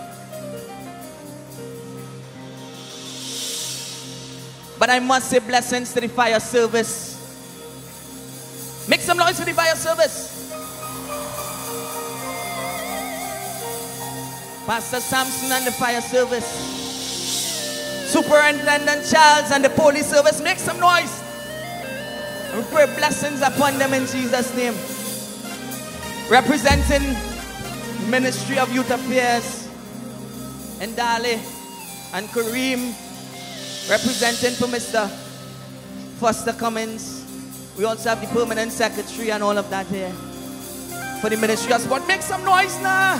But I must say blessings to the fire service. Make some noise for the fire service. Pastor Samson and the fire service. Superintendent Charles and the police service. Make some noise. We pray blessings upon them in Jesus' name. Representing Ministry of Youth Affairs and Dali and Kareem representing for Mr. Foster Cummins. We also have the permanent secretary and all of that here for the ministry of sport. Make some noise now.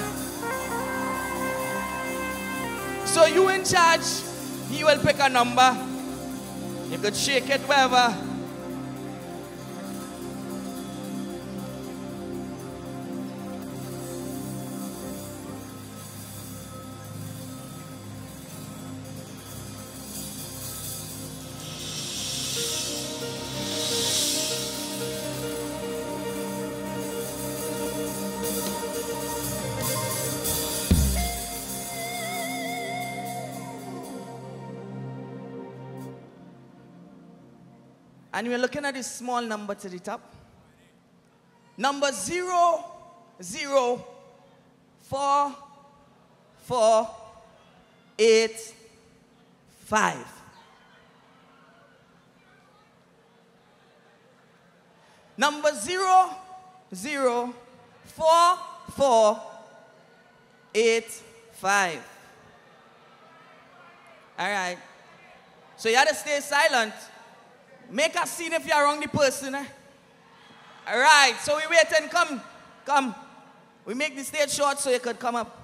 So you in charge, he will pick a number. You could shake it wherever. And we're looking at this small number to the top. Number zero, zero, four, four, eight, five. Number zero, zero, four, four, eight, five. All right. So you have to stay silent. Make a scene if you're wrong the person. Eh? All right. So we wait and come, come. We make the stage short so you could come up.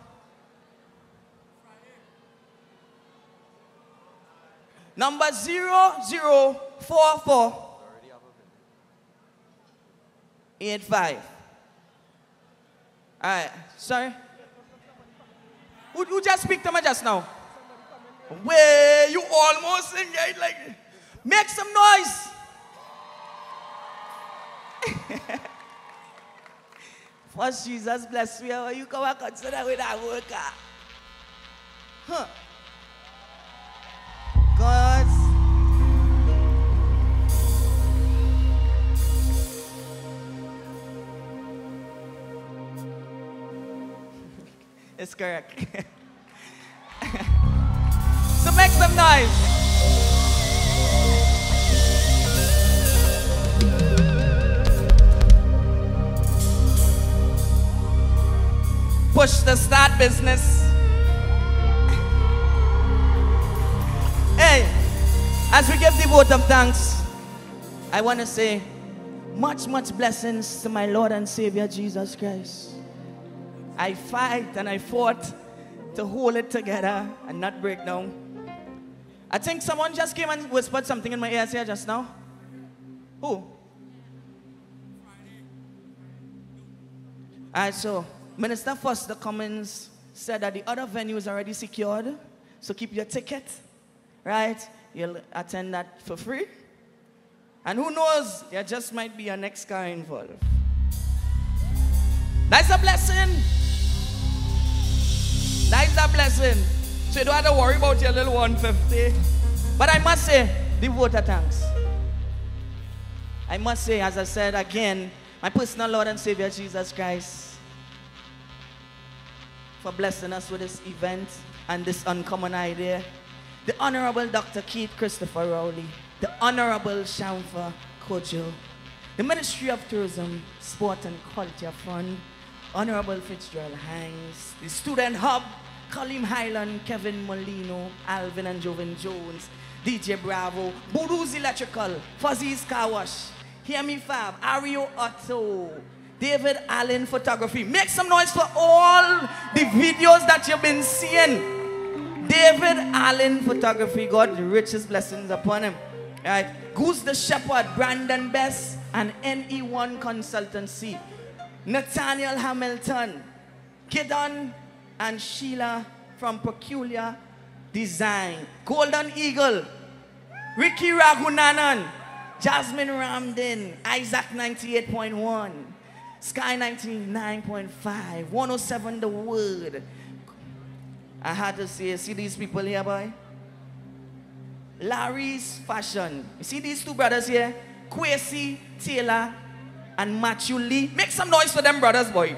Number zero zero four four eight five. All right. Sorry. Who, who just speak to me just now? Where you almost engaged like make some noise. First Jesus bless me. How you come and consider with that worker? Ah. Huh. God. It's correct. so make some noise. Push the start business. Hey, as we give the vote of thanks, I want to say much, much blessings to my Lord and Savior Jesus Christ. I fight and I fought to hold it together and not break down. I think someone just came and whispered something in my ears here just now. Who? All right, so Minister Foster Cummins said that the other venue is already secured. So keep your ticket, right? You'll attend that for free. And who knows, there just might be a next car involved. That's a blessing. That's a blessing. So you don't have to worry about your little 150. But I must say, the voter thanks. I must say, as I said again, my personal Lord and Savior Jesus Christ for blessing us with this event and this uncommon idea. The Honorable Dr. Keith Christopher Rowley, the Honorable Shamfa Cudjoe, the Ministry of Tourism, Sport and Culture Fund, Honorable Fitzgerald Hinds, the Student Hub, Colin Highland, Kevin Molino, Alvin and Joevin Jones, DJ Bravo, Buru's Electrical, Fuzzy's Car Wash, Hear Me Fab, Ario Otto, David Allen Photography. Make some noise for all the videos that you've been seeing. David Allen Photography, God, richest blessings upon him. All right. Goose the Shepherd, Brandon Best, and NE1 Consultancy. Nathaniel Hamilton, Gideon and Sheila from Peculiar Design. Golden Eagle, Ricky Ragunanan, Jasmine Ramden, Isaac 98.1, Sky 99.5, 107 The Word. I had to say, see these people here, boy? Larry's Fashion. You see these two brothers here? Kwesi Taylor and Matthew Lee. Make some noise for them brothers, boy.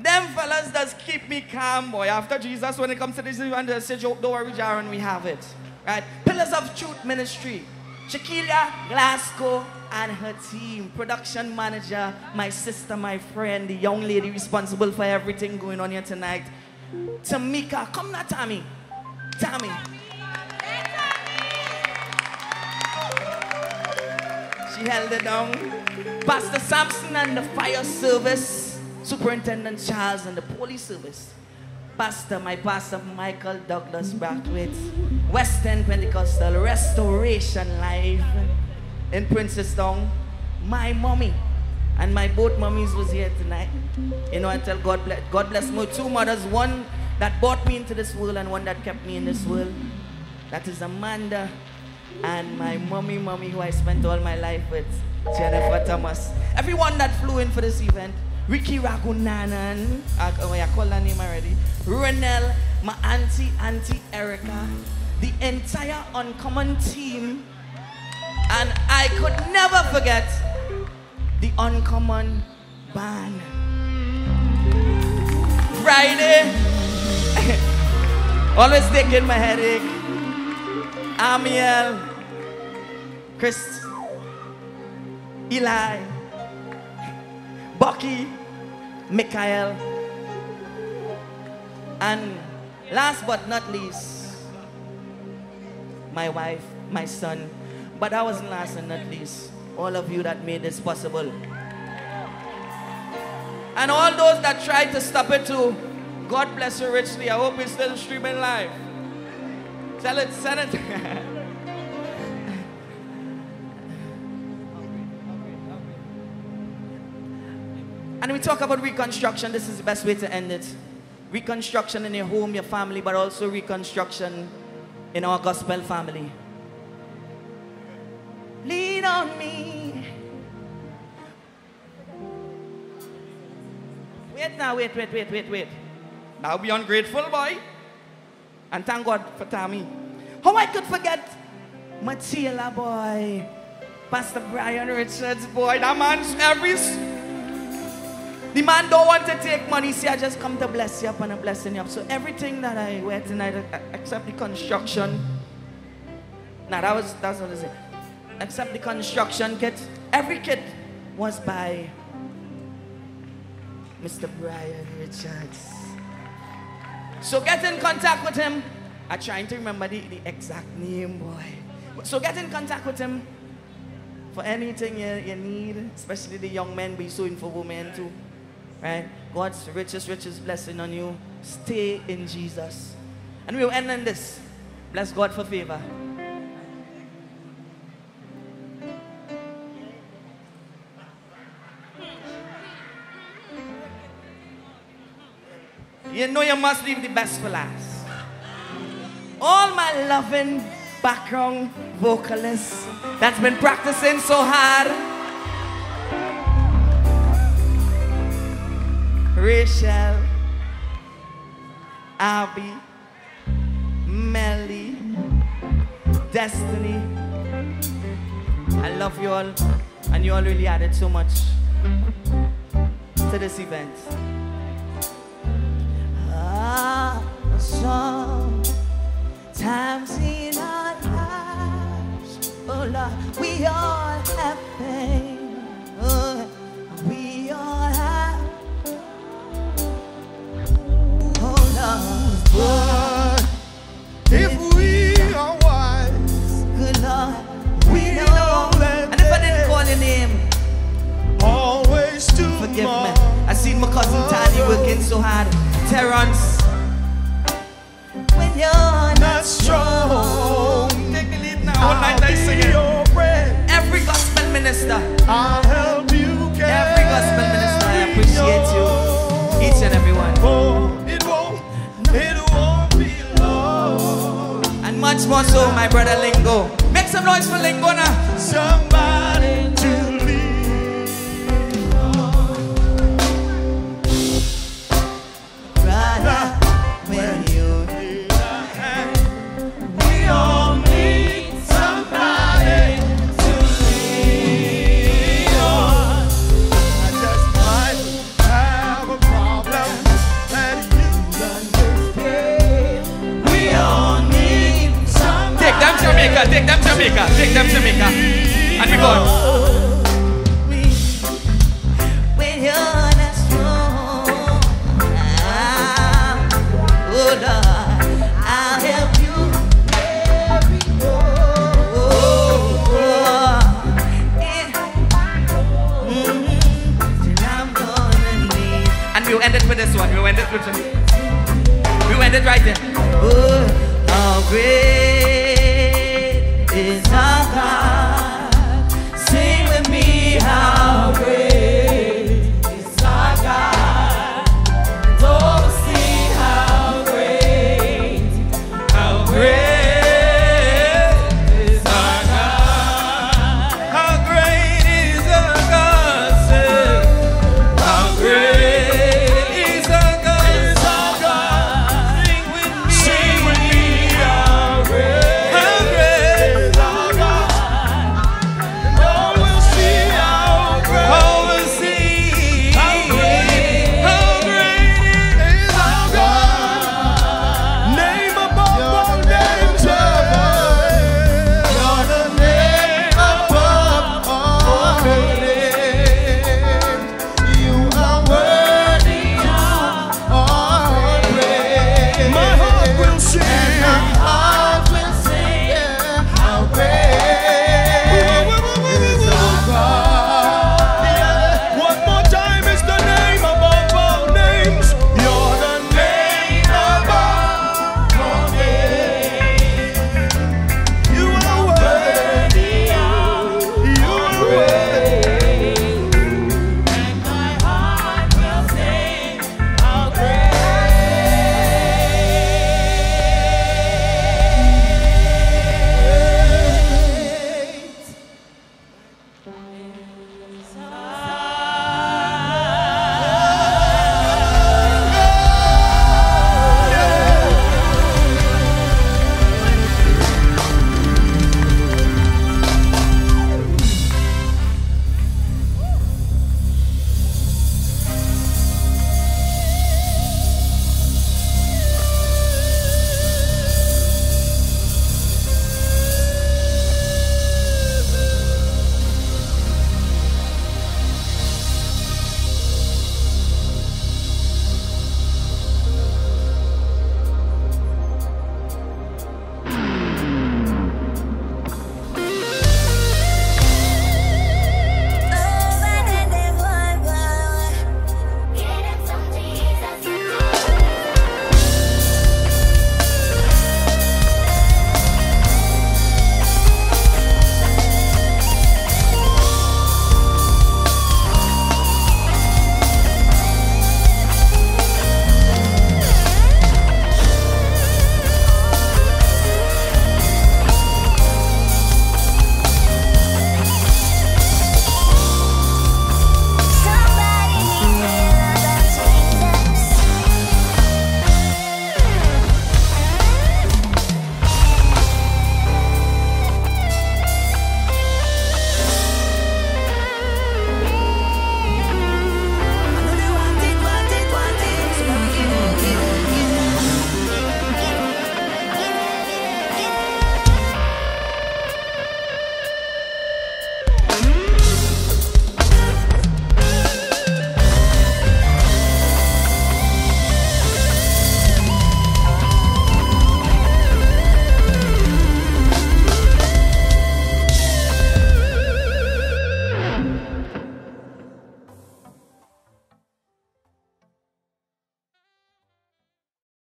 Them fellas does keep me calm, boy. After Jesus, when it comes to this event, they say, "Don't worry, Jaron, we have it. Right? Pillars of Truth Ministry. Shakilia Glasgow and her team. Production manager, my sister, my friend, the young lady responsible for everything going on here tonight. Tamika, come now, Tammy. Tammy. She held it down. Pastor Sampson and the fire service, Superintendent Charles and the police service. Pastor, my pastor Michael Douglas Brathwaite, Western Pentecostal Restoration Live in Princestown. My mommy and my both mummies was here tonight. You know, I tell God bless, God bless my two mothers, one that brought me into this world and one that kept me in this world. That is Amanda and my mommy, mommy, who I spent all my life with, Jennifer Thomas. Everyone that flew in for this event, Ricky Ragunanan, uh, oh, I call her name already, Renel, my auntie, Auntie Erica, the entire Uncommon team, and I could never forget the Uncommon Band. Friday, always taking my headache. Amiel, Chris, Eli, Bucky, Mikhael, and last but not least, my wife, my son. But that wasn't last and not least, all of you that made this possible. And all those that tried to stop it too, God bless you richly. I hope it's still streaming live. Tell it, send it. and we talk about reconstruction. This is the best way to end it. Reconstruction in your home, your family, but also reconstruction in our gospel family. Lean on me. Wait now, wait, wait, wait, wait, wait. Now be ungrateful, boy. And thank God for Tammy. How I could forget Matilda, boy. Pastor Brian Richards, boy. That man's every. The man don't want to take money. See, I just come to bless you up and I'm blessing you up. So everything that I wear tonight, except the construction. Now that was that's what I say. Except the construction kit. Every kit was by Mr. Brian Richards. So get in contact with him. I'm trying to remember the, the exact name, boy. So get in contact with him for anything you, you need, especially the young men, be sewing for women too. Right? God's richest, richest blessing on you. Stay in Jesus. And we'll end on this. Bless God for favor. You know you must leave the best for last. All my loving background vocalists that's been practicing so hard. Rachel, Abby, Melly, Destiny. I love you all, and you all really added so much to this event. Ah, sometimes in our lives, oh Lord, we all have pain. Oh, we all have. Oh Lord, But if we are wise, good Lord, we know that and if I didn't call your name, always forgive me. I my cousin Tanya working so hard. Terrence, when you're not strong, Take the lead now. All night I sing it. every gospel minister, I'll help you every gospel minister, I appreciate you, each and every one. Oh, it won't, it won't be long. And much more so, my brother Lingo. Make some noise for Lingo now. Somebody to